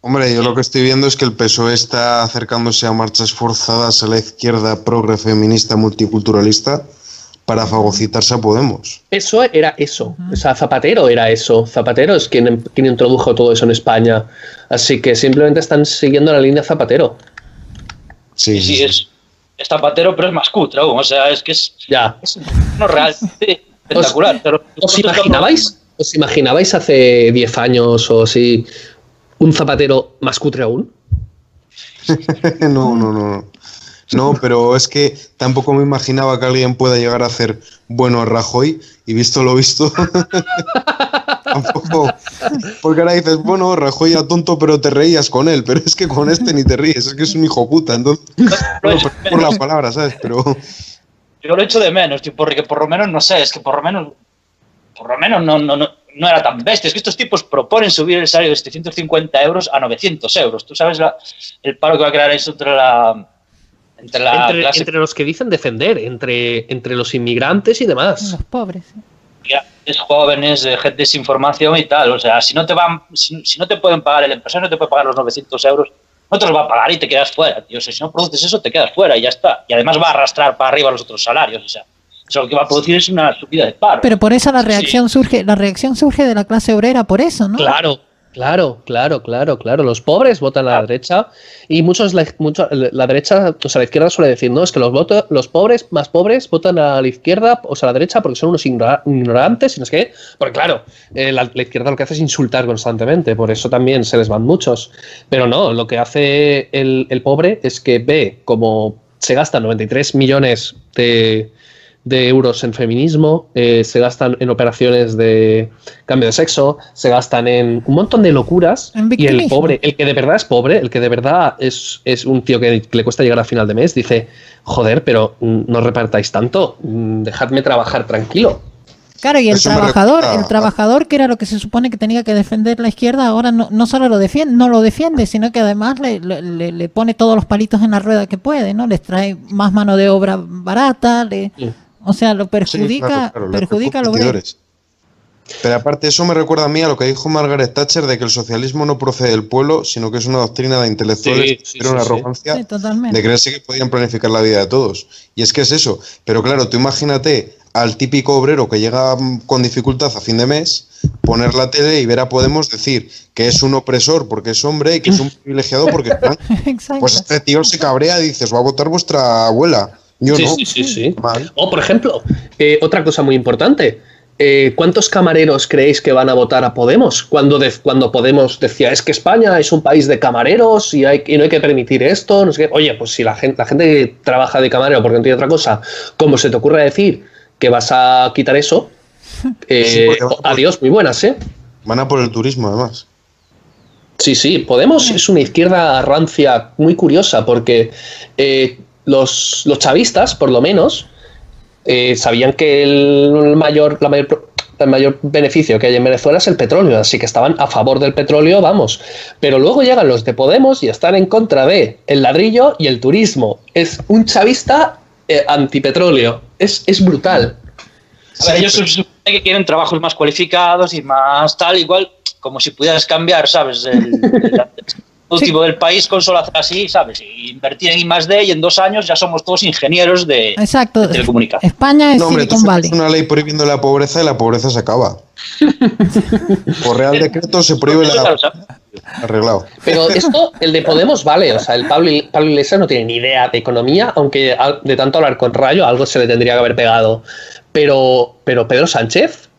Hombre, yo lo que estoy viendo es que el PSOE está acercándose a marchas forzadas a la izquierda progre feminista multiculturalista para fagocitarse a Podemos. Eso era eso. O sea, Zapatero era eso. Zapatero es quien, quien introdujo todo eso en España. Así que simplemente están siguiendo la línea Zapatero. Sí, Sí, sí, es, es zapatero, pero es más cutre aún. O sea, es que es, Ya. es no realmente espectacular. pero ¿Os imaginabais? ¿Os imaginabais hace 10 años o así un zapatero más cutre aún? no, no, no, no. Pero es que tampoco me imaginaba que alguien pueda llegar a hacer bueno a Rajoy y visto lo visto. tampoco. Porque ahora dices, bueno, Rajoy era tonto, pero te reías con él. Pero es que con este ni te ríes, es que es un hijo puta. Entonces, bueno, por, por la palabra, ¿sabes? Pero Yo lo echo de menos, tío, porque por lo menos, no sé, es que por lo menos, por lo menos no, no, no, no era tan bestia. Es que estos tipos proponen subir el salario de 750 euros a 900 euros. Tú sabes la- el paro que va a crear eso entre la, entre la Entre, clase entre los que dicen defender, entre, entre los inmigrantes y demás. Los pobres. ¿sí? es jóvenes, de gente sin formación y tal. O sea, si no te van, si, si no te pueden pagar, el empresario no te puede pagar los 900 euros, no te los va a pagar y te quedas fuera, tío. O sea, si no produces eso, te quedas fuera y ya está. Y además va a arrastrar para arriba los otros salarios. O sea, eso lo que va a producir es una subida de paro. Pero por eso la Sí. reacción surge, la reacción surge de la clase obrera, por eso, ¿no? Claro, claro, claro, claro, claro. Los pobres votan a la derecha y muchos, la, mucho- la derecha, o sea, la izquierda suele decir, no, es que los, voto- los pobres más pobres votan a la izquierda, o sea, a la derecha porque son unos ignora- ignorantes y no sé qué. Porque claro, eh, la, la izquierda lo que hace es insultar constantemente, por eso también se les van muchos. Pero no, lo que hace el, el pobre es que ve como se gastan 93 millones de, de euros en feminismo, eh, se gastan en operaciones de cambio de sexo, se gastan en un montón de locuras En y el pobre, el que de verdad es pobre, el que de verdad es, es un tío que le cuesta llegar a final de mes, dice, joder, pero mm, no repartáis tanto, mm, dejadme trabajar tranquilo. Claro, y el Eso trabajador, el trabajador que era lo que se supone que tenía que defender la izquierda, ahora no, no solo lo defiende, no lo defiende, sino que además le, le- le- le pone todos los palitos en la rueda que puede, ¿no? Les trae más mano de obra barata, le, Sí. O sea, lo Sí, perjudica, claro, claro, los perjudica obrero. competidores. Pero aparte, eso me recuerda a mí a lo que dijo Margaret Thatcher de que el socialismo no procede del pueblo, sino que es una doctrina de intelectuales Sí, sí, pero una arrogancia de creerse que podían planificar la vida de todos. Y es que es eso. Pero claro, tú imagínate al típico obrero que llega con dificultad a fin de mes, poner la tele y ver a Podemos decir que es un opresor porque es hombre y que es un privilegiado porque es. Pues este tío se cabrea y dices, va a votar vuestra abuela. Yo sí, no. sí, sí, sí. Mal. O, por ejemplo, eh, otra cosa muy importante. eh, ¿Cuántos camareros creéis que van a votar a Podemos? Cuando, de- cuando Podemos decía, es que España es un país de camareros y, hay, y no hay que permitir esto. No sé qué. Oye, pues si la gente, la gente que trabaja de camarero porque no tiene otra cosa, ¿cómo se te ocurre decir que vas a quitar eso? Eh, Sí, por- adiós, muy buenas, ¿eh? Van a por el turismo, además. Sí, sí, Podemos es una izquierda rancia muy curiosa porque eh, los, los chavistas, por lo menos, eh, sabían que el mayor, la mayor, el mayor beneficio que hay en Venezuela es el petróleo, así que estaban a favor del petróleo, vamos. Pero luego llegan los de Podemos y están en contra de el ladrillo y el turismo. Es un chavista eh, antipetróleo. Es, es brutal. A ver, ellos se supone que quieren trabajos más cualificados y más tal, igual como si pudieras cambiar, ¿sabes? El, el último del país con solo hacer así, ¿sabes? Invertir en I más D y en dos años ya somos todos ingenieros de, Exacto. de telecomunicación. España es No, hombre, tú Silicon Valley. una ley prohibiendo la pobreza y la pobreza se acaba. Por real decreto se prohíbe la... Arreglado. Pero esto, el de Podemos, vale. O sea, el Pablo, Pablo Iglesias no tiene ni idea de economía, aunque al- de tanto hablar con Rayo, algo se le tendría que haber pegado. Pero, pero Pedro Sánchez,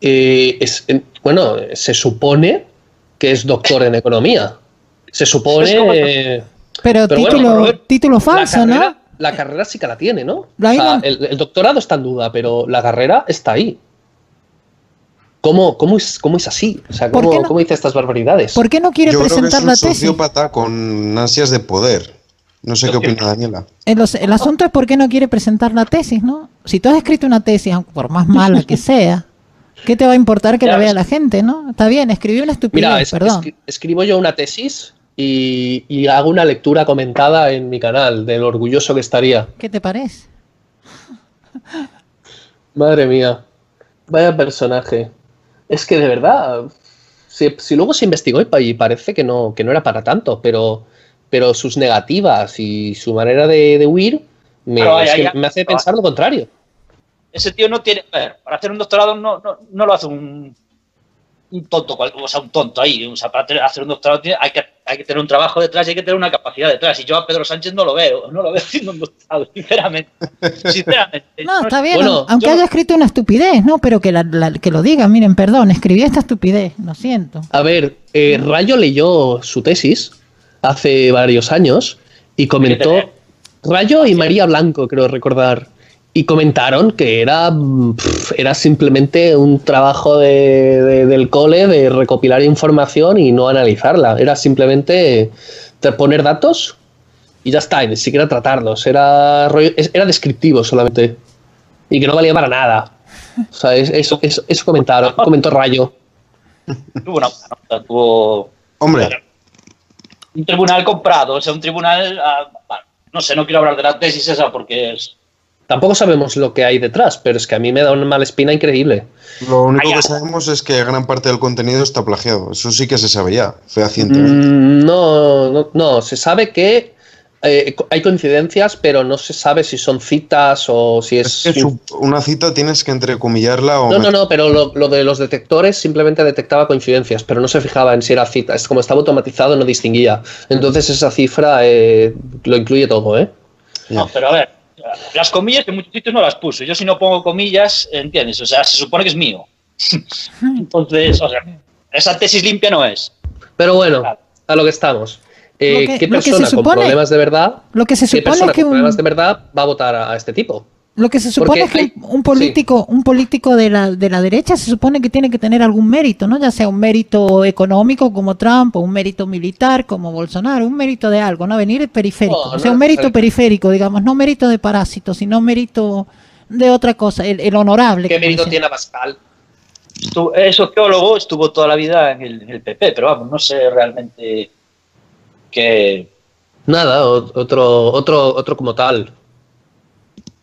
eh, es, eh, bueno, se supone que es doctor en economía. Se supone. Es como- Pero, bueno, título, Robert, título la, falso, carrera, ¿no? la carrera sí que la tiene, ¿no? La O sea, iban- el, el doctorado está en duda, pero la carrera está ahí. ¿Cómo, cómo, es, cómo es así? O sea, ¿Por ¿cómo, qué no? cómo dice estas barbaridades? ¿Por qué no quiere Yo creo que es presentar un la tesis? sociópata con ansias de poder. No sé qué opina Daniela. El, asunto es por qué no quiere presentar la tesis, ¿no? Si tú has escrito una tesis, aunque por más mala que sea, ¿qué te va a importar que Ya la vea la gente, no? Está bien, escribí una estupidez, Mira, es- perdón. escri- escribo yo una tesis y, y hago una lectura comentada en mi canal de lo orgulloso que estaría. ¿Qué te parece? Madre mía. Vaya personaje. Es que de verdad. Si, si luego se investigó y pa- y parece que no, que no era para tanto, pero, pero sus negativas y su manera de, de huir me, que me hace pensar lo contrario. Ese tío no tiene. A ver, para hacer un doctorado no, no, no lo hace un, un tonto, cual- o sea, un tonto ahí. O sea, para hacer un doctorado hay, que, hay que tener un trabajo detrás y hay que tener una capacidad detrás. Y yo a Pedro Sánchez no lo veo, no lo veo haciendo un doctorado, sinceramente. Sinceramente. No, está bien, Bueno, aunque yo- haya escrito una estupidez, ¿no? Pero que, la- la- que lo diga, miren, perdón, escribí esta estupidez, lo siento. A ver, eh, Rayo leyó su tesis hace varios años y comentó. ¿Qué Rayo y María Blanco, creo recordar. Y comentaron que era, era simplemente un trabajo de- de- del cole de recopilar información y no analizarla. Era simplemente poner datos y ya está, y ni siquiera tratarlos. Era, era descriptivo solamente. Y que no valía para nada. O sea, es- eso, eso, eso comentaron, comentó Rayo. Tuvo una buena nota, tuvo Hombre, un tribunal comprado, o sea, un tribunal. ah, no sé, no quiero hablar de la tesis esa porque es. Tampoco sabemos lo que hay detrás, pero es que a mí me da una mala espina increíble. lo único Ay, que sabemos es que gran parte del contenido está plagiado. Eso sí que se sabe ya, fehacientemente. Mm, no, no, no, se sabe que eh, hay coincidencias, pero no se sabe si son citas o si es... Es que su- una cita tienes que entrecomillarla o No, no, no, pero lo, lo de los detectores simplemente detectaba coincidencias, pero no se fijaba en si era cita. Es como estaba automatizado, no distinguía. Entonces esa cifra eh, lo incluye todo, ¿eh? No, pero a ver, las comillas en muchos sitios no las puso. Yo si no pongo comillas, ¿entiendes? O sea, se supone que es mío. Entonces, o sea, esa tesis limpia no es. Pero bueno, a lo que estamos. Eh, Lo que- ¿Qué lo que se persona con problemas de verdad, Lo que se qué supone persona que con problemas de verdad va a votar a, a este tipo? Lo que se supone porque es que hay- un, político, un político de la, de la derecha se supone que tiene que tener algún mérito, ¿no? Ya sea un mérito económico como Trump o un mérito militar como Bolsonaro, un mérito de algo, ¿no? Venir periférico, No, o sea, no un mérito periférico, digamos, no mérito de parásito, sino mérito de otra cosa, el, el honorable. ¿Qué mérito dicen. tiene Abascal? Estu- Es sociólogo, estuvo toda la vida en el, en el PP, pero vamos, no sé realmente qué. Nada, otro, otro, otro como tal.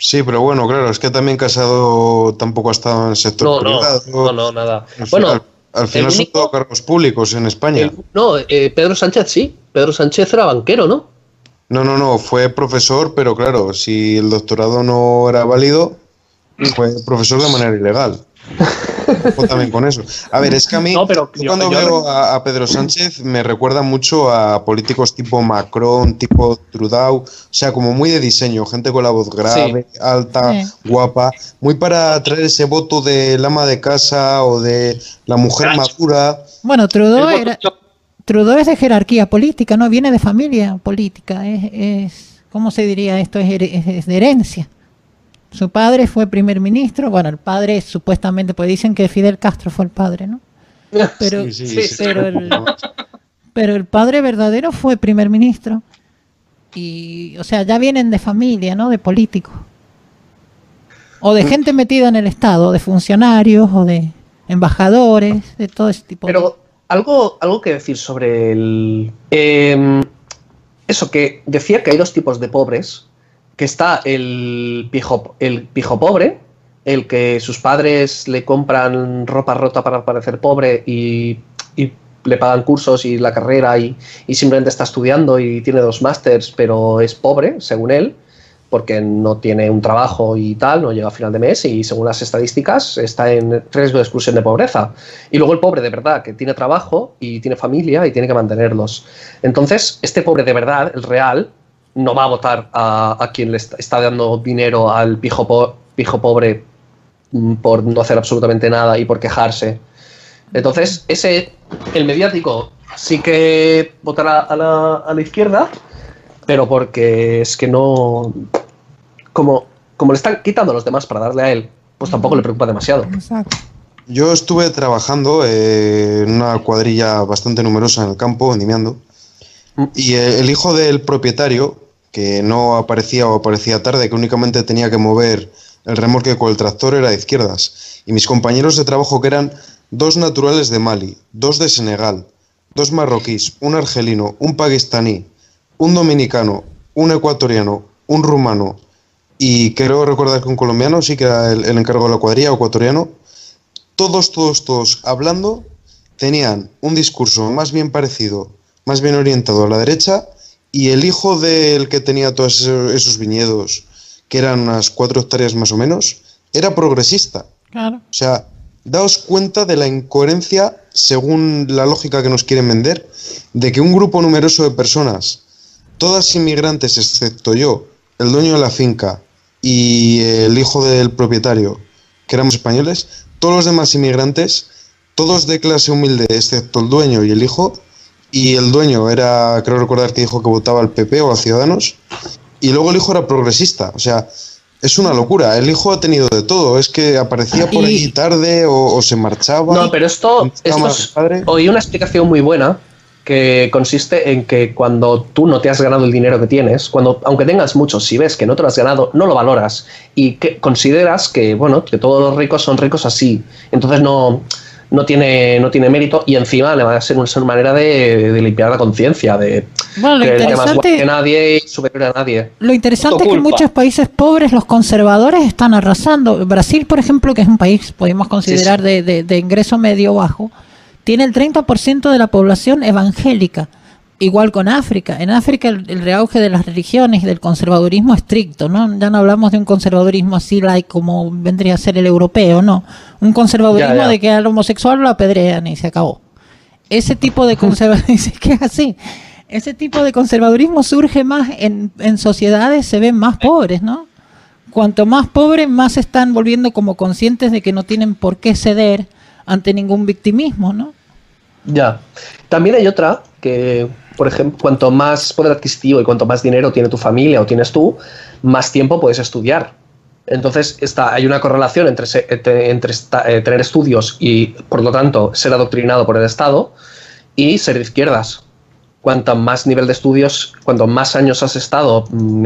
Sí, pero bueno, claro, es que también Casado tampoco ha estado en el sector No, privado. no, no, nada. Al Bueno, final- al final son único- todo cargos públicos en España. el- no, eh, Pedro Sánchez sí. Pedro Sánchez era banquero, ¿no? No, no, no, fue profesor, pero claro, si el doctorado no era válido, fue profesor de manera ilegal. También con eso. A ver, es que a mí, No, pero yo yo- cuando yo- veo a, a Pedro Sánchez me recuerda mucho a políticos tipo Macron, tipo Trudeau, o sea, como muy de diseño, gente con la voz grave, alta, Sí. guapa, muy para traer ese voto del ama de casa o de la mujer Gracias. madura. Bueno, Trudeau, era, Trudeau es de jerarquía política, ¿no? Viene de familia política, es, es ¿cómo se diría esto? Es- es de herencia. Su padre fue primer ministro, bueno, el padre supuestamente, pues dicen que Fidel Castro fue el padre, ¿no? Pero, Sí, sí, sí, pero, sí. el, pero el padre verdadero fue primer ministro. Y, o sea, ya vienen de familia, ¿no? De políticos. O de gente metida en el Estado, de funcionarios, o de embajadores, de todo ese tipo de... Pero algo, algo que decir sobre el. em, eso, que decía que hay dos tipos de pobres. Que está el pijo, el pijo pobre, el que sus padres le compran ropa rota para parecer pobre y, le pagan cursos y la carrera y, y simplemente está estudiando y tiene dos másters, pero es pobre, según él, porque no tiene un trabajo y tal, no llega a final de mes y según las estadísticas está en riesgo de exclusión de pobreza. Y luego el pobre de verdad, que tiene trabajo y tiene familia y tiene que mantenerlos. Entonces, este pobre de verdad, el real, no va a votar a, a quien le está, está dando dinero al pijo, po- pijo pobre mm, por no hacer absolutamente nada y por quejarse. Entonces, ese, el mediático, sí que votará a la, a la izquierda, pero porque es que no. Como, como le están quitando a los demás para darle a él, pues tampoco le preocupa demasiado. Exacto. Yo estuve trabajando eh, en una cuadrilla bastante numerosa en el campo, vendimiando, y eh, el hijo del propietario que no aparecía o aparecía tarde, que únicamente tenía que mover el remolque con el tractor, era de izquierdas. Y mis compañeros de trabajo, que eran dos naturales de Mali, dos de Senegal, dos marroquíes, un argelino, un pakistaní, un dominicano, un ecuatoriano, un rumano y creo recordar que un colombiano sí que era el, el encargo de la cuadrilla, ecuatoriano, todos, todos, todos hablando tenían un discurso más bien parecido, más bien orientado a la derecha y el hijo del que tenía todos esos, viñedos, que eran unas cuatro hectáreas más o menos, era progresista. Claro. O sea, daos cuenta de la incoherencia, según la lógica que nos quieren vender, de que un grupo numeroso de personas, todas inmigrantes excepto yo, el dueño de la finca y el hijo del propietario, que éramos españoles, todos los demás inmigrantes, todos de clase humilde, excepto el dueño y el hijo, y el dueño era, creo recordar que dijo que votaba al PP o a Ciudadanos, y luego el hijo era progresista, o sea, es una locura. El hijo ha tenido de todo. Es que aparecía por Y- allí tarde o, o se marchaba. No, pero esto, esto más es- padre. oí una explicación muy buena que consiste en que cuando tú no te has ganado el dinero que tienes, cuando aunque tengas mucho, si ves que no te lo has ganado, no lo valoras y que consideras que bueno, que todos los ricos son ricos así, entonces no no tiene no tiene mérito y encima le va a ser una, manera de, de limpiar la conciencia, de Bueno, lo más guay que nadie y superior a nadie. lo interesante es que en muchos países pobres los conservadores están arrasando. Brasil, por ejemplo, que es un país, podemos considerar, De, de- de ingreso medio bajo, tiene el 30% de la población evangélica. Igual con África. En África el, el reauge de las religiones y del conservadurismo estricto, ¿no? Ya no hablamos de un conservadurismo así like como vendría a ser el europeo, no. Un conservadurismo Ya, ya. de que al homosexual lo apedrean y se acabó. Ese tipo de conservadurismo, que es así. Ese tipo de conservadurismo surge más en, en sociedades, se ven más pobres, ¿no? Cuanto más pobres, más se están volviendo como conscientes de que no tienen por qué ceder ante ningún victimismo, ¿no? Ya. También hay otra que, por ejemplo, cuanto más poder adquisitivo y cuanto más dinero tiene tu familia o tienes tú, más tiempo puedes estudiar. Entonces, está, hay una correlación entre, se- entre, eh, tener estudios y, por lo tanto, ser adoctrinado por el Estado y ser de izquierdas. Cuanto más nivel de estudios, cuanto más años has estado mm,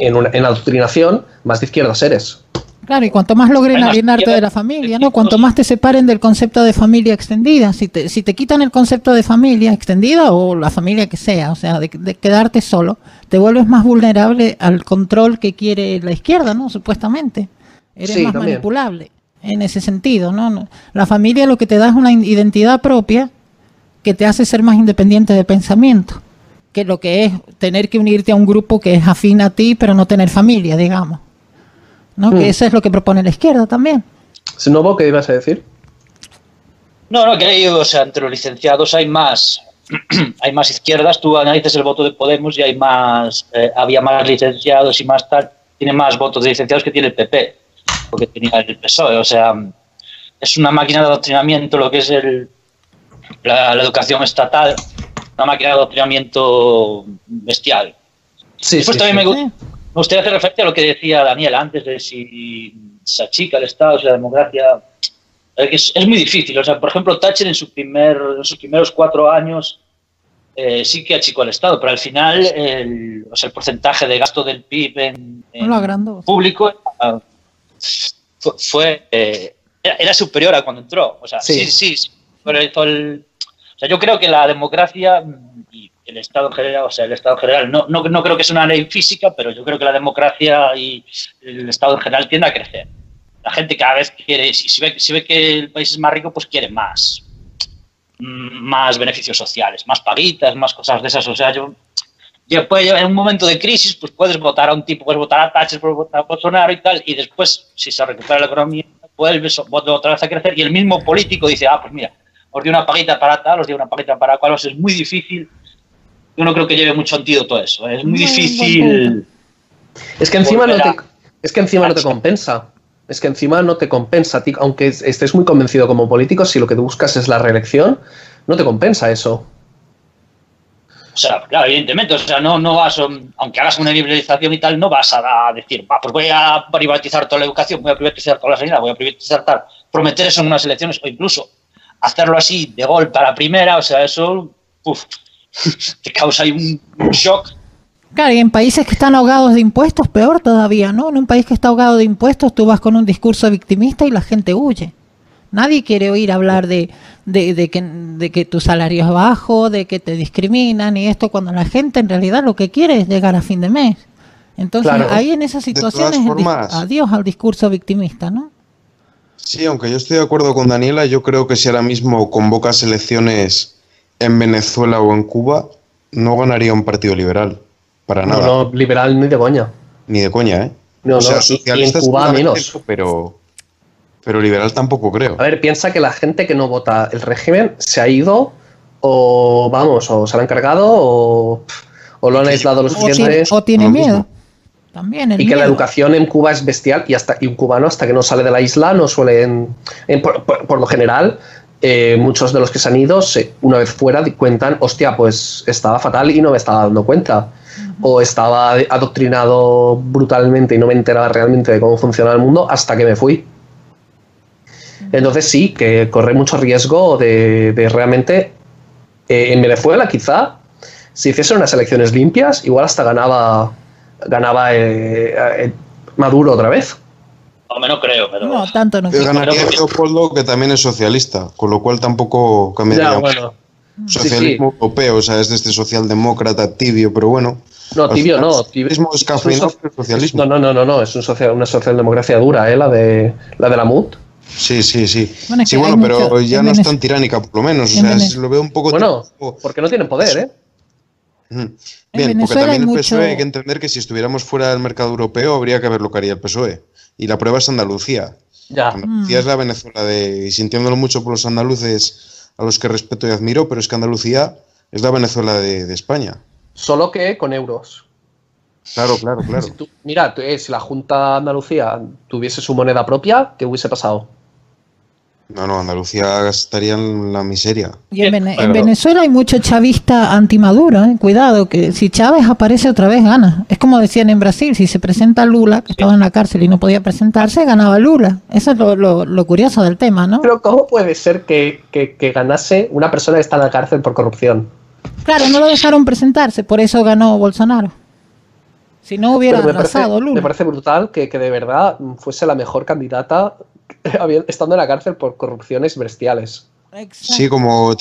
en, una- en adoctrinación, más de izquierdas eres. Claro, y cuanto más logren alienarte de la izquierda- familia, ¿no? Cuanto más te separen del concepto de familia extendida. Si te, si te quitan el concepto de familia extendida o la familia que sea, o sea, de, de quedarte solo, te vuelves más vulnerable al control que quiere la izquierda, ¿no? Supuestamente. Eres Sí, más también. manipulable en ese sentido, ¿no? No- La familia lo que te da es una identidad propia que te hace ser más independiente de pensamiento que lo que es tener que unirte a un grupo que es afín a ti, pero no tener familia, digamos. ¿No? Mm. Que eso es lo que propone la izquierda también. Snobo, ¿qué ibas a decir? No, no, que hay, o sea, entre los licenciados hay más, hay más izquierdas. Tú analizas el voto de Podemos y hay más, eh, había más licenciados y más tal. Tiene más votos de licenciados que tiene el PP, porque tenía el PSOE. O sea, es una máquina de adoctrinamiento lo que es el, la, la educación estatal, una máquina de adoctrinamiento bestial. Sí, Después sí, también sí. me, me gustaría hacer referencia a lo que decía Daniel antes de si se achica el Estado, si la democracia. Es, que es- es muy difícil. O sea, por ejemplo, Thatcher en, su primer, en sus primeros cuatro años eh, sí que achicó el Estado, pero al final el, o sea, el porcentaje de gasto del PIB en, en No público ah, fue, eh, era, era superior a cuando entró. O sea, Sí. sí, sí, sí, pero hizo el- sea, yo creo que la democracia mm, y el Estado en general, o sea, el Estado en general, no, no, no creo que sea una ley física, pero yo creo que la democracia y el Estado en general tiende a crecer. La gente cada vez quiere, si, si ve, si ve que el país es más rico, pues quiere más. Mm, Más beneficios sociales, más paguitas, más cosas de esas. O sea, yo, llevar en un momento de crisis, pues puedes votar a un tipo, puedes votar a Thatcher, puedes votar a Bolsonaro y tal, y después, si se recupera la economía, vuelve otra vez a crecer, y el mismo político dice, ah, pues mira, os di una paguita para tal, os di una paguita para cual, o sea, es muy difícil. Yo no creo que lleve mucho antídoto eso, ¿eh? es muy difícil. Es que encima no te, es que encima no te compensa. Es que encima no te compensa. Aunque es- estés muy convencido como político, si lo que tú buscas es la reelección, no te compensa eso. O sea, claro, evidentemente, o sea, no, no vas, um, aunque hagas una liberalización y tal, no vas a, a decir, va, pues voy a privatizar toda la educación, voy a privatizar toda la sanidad, voy a privatizar tal. Prometer eso en unas elecciones o incluso hacerlo así de golpe a la primera, o sea, eso uf, te causa ahí un, un shock Claro, y en países que están ahogados de impuestos, peor todavía, ¿no? En un país que está ahogado de impuestos, tú vas con un discurso victimista y la gente huye. Nadie quiere oír hablar de, de, de que, de que tu salario es bajo, de que te discriminan y esto, cuando la gente en realidad lo que quiere es llegar a fin de mes. Entonces, Claro. ahí en esas situaciones, formas- adiós al discurso victimista, ¿no? Sí, aunque yo estoy de acuerdo con Daniela, yo creo que si ahora mismo convocas elecciones en Venezuela o en Cuba, no ganaría un partido liberal. Para No, nada. no, liberal ni de coña. Ni de coña, ¿eh? No, o sea, no, y- y en Cuba menos. no, pero, pero liberal tampoco creo. A ver, piensa que la gente que no vota el régimen se ha ido o, vamos, o se lo han cargado o, o lo han aislado lo O tiene, suficiente. o tiene miedo. mismo. También el Y que la educación en Cuba es bestial y hasta y un cubano hasta que no sale de la isla no suele, en- por, por- por lo general, eh, muchos de los que se han ido, se- una vez fuera, cuentan, hostia, pues estaba fatal y no me estaba dando cuenta. O estaba adoctrinado brutalmente y no me enteraba realmente de cómo funciona el mundo hasta que me fui. Entonces sí, que corre mucho riesgo de, de realmente, eh, en Venezuela quizá, si hiciesen unas elecciones limpias, igual hasta ganaba, ganaba eh, eh, Maduro otra vez. No, me no creo, pero. No, tanto no. Yo ganaría Pero- Leopoldo, que también es socialista, con lo cual tampoco cambiaría. Ya, bueno. Socialismo europeo, o sea, es de este socialdemócrata tibio, pero bueno. No, Al tibio final, no. Tibio, Socialismo es pero socialismo. No, no, no, no, no, es un social- una socialdemocracia dura, ¿eh? la de la de la MUT. Sí, sí, sí. Bueno, es sí, que bueno, pero mucho- ya no es tan tiránica, por lo menos. O sea, lo veo un poco. Bueno, tipo- porque no tienen poder, ¿eh? Bien, Venezuela porque también el mucho- PSOE hay que entender que si estuviéramos fuera del mercado europeo habría que ver lo que haría el PSOE. Y la prueba es Andalucía. Ya. Andalucía Mm. es la Venezuela de. Y sintiéndolo mucho por los andaluces a los que respeto y admiro, pero es que Andalucía es la Venezuela de, de España. Solo que con euros. Claro, claro, claro. Si tú- mira, tú, eh, si la Junta de Andalucía tuviese su moneda propia, ¿qué hubiese pasado? No, no, Andalucía estaría en la miseria. Y en, Vene- en Pero- Venezuela hay mucho chavista antimaduro, ¿eh? cuidado, que si Chávez aparece otra vez gana. Es como decían en Brasil, si se presenta Lula, que estaba en la cárcel y no podía presentarse, ganaba Lula. Eso es lo, lo- lo curioso del tema, ¿no? Pero ¿cómo puede ser que, que- que ganase una persona que está en la cárcel por corrupción? Claro, no lo dejaron presentarse, por eso ganó Bolsonaro. Si no hubiera parece, arrasado me Lula. parece brutal que, que de verdad fuese la mejor candidata estando en la cárcel por corrupciones bestiales. Exacto. Sí, como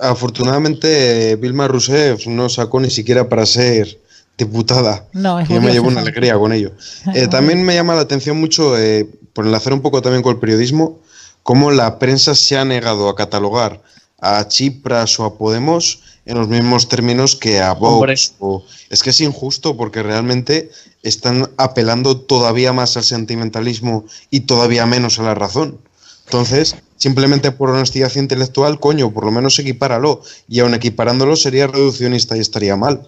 afortunadamente Vilma Rousseff no sacó ni siquiera para ser diputada. No, es que yo me llevo una alegría con ello. Eh, también me llama la atención mucho, eh, por enlazar un poco también con el periodismo, cómo la prensa se ha negado a catalogar a Chipras o a Podemos en los mismos términos que a. Vox. o- es que es injusto porque realmente están apelando todavía más al sentimentalismo y todavía menos a la razón. Entonces, simplemente por honestidad intelectual, coño, por lo menos equipáralo. Y aun equiparándolo sería reduccionista y estaría mal.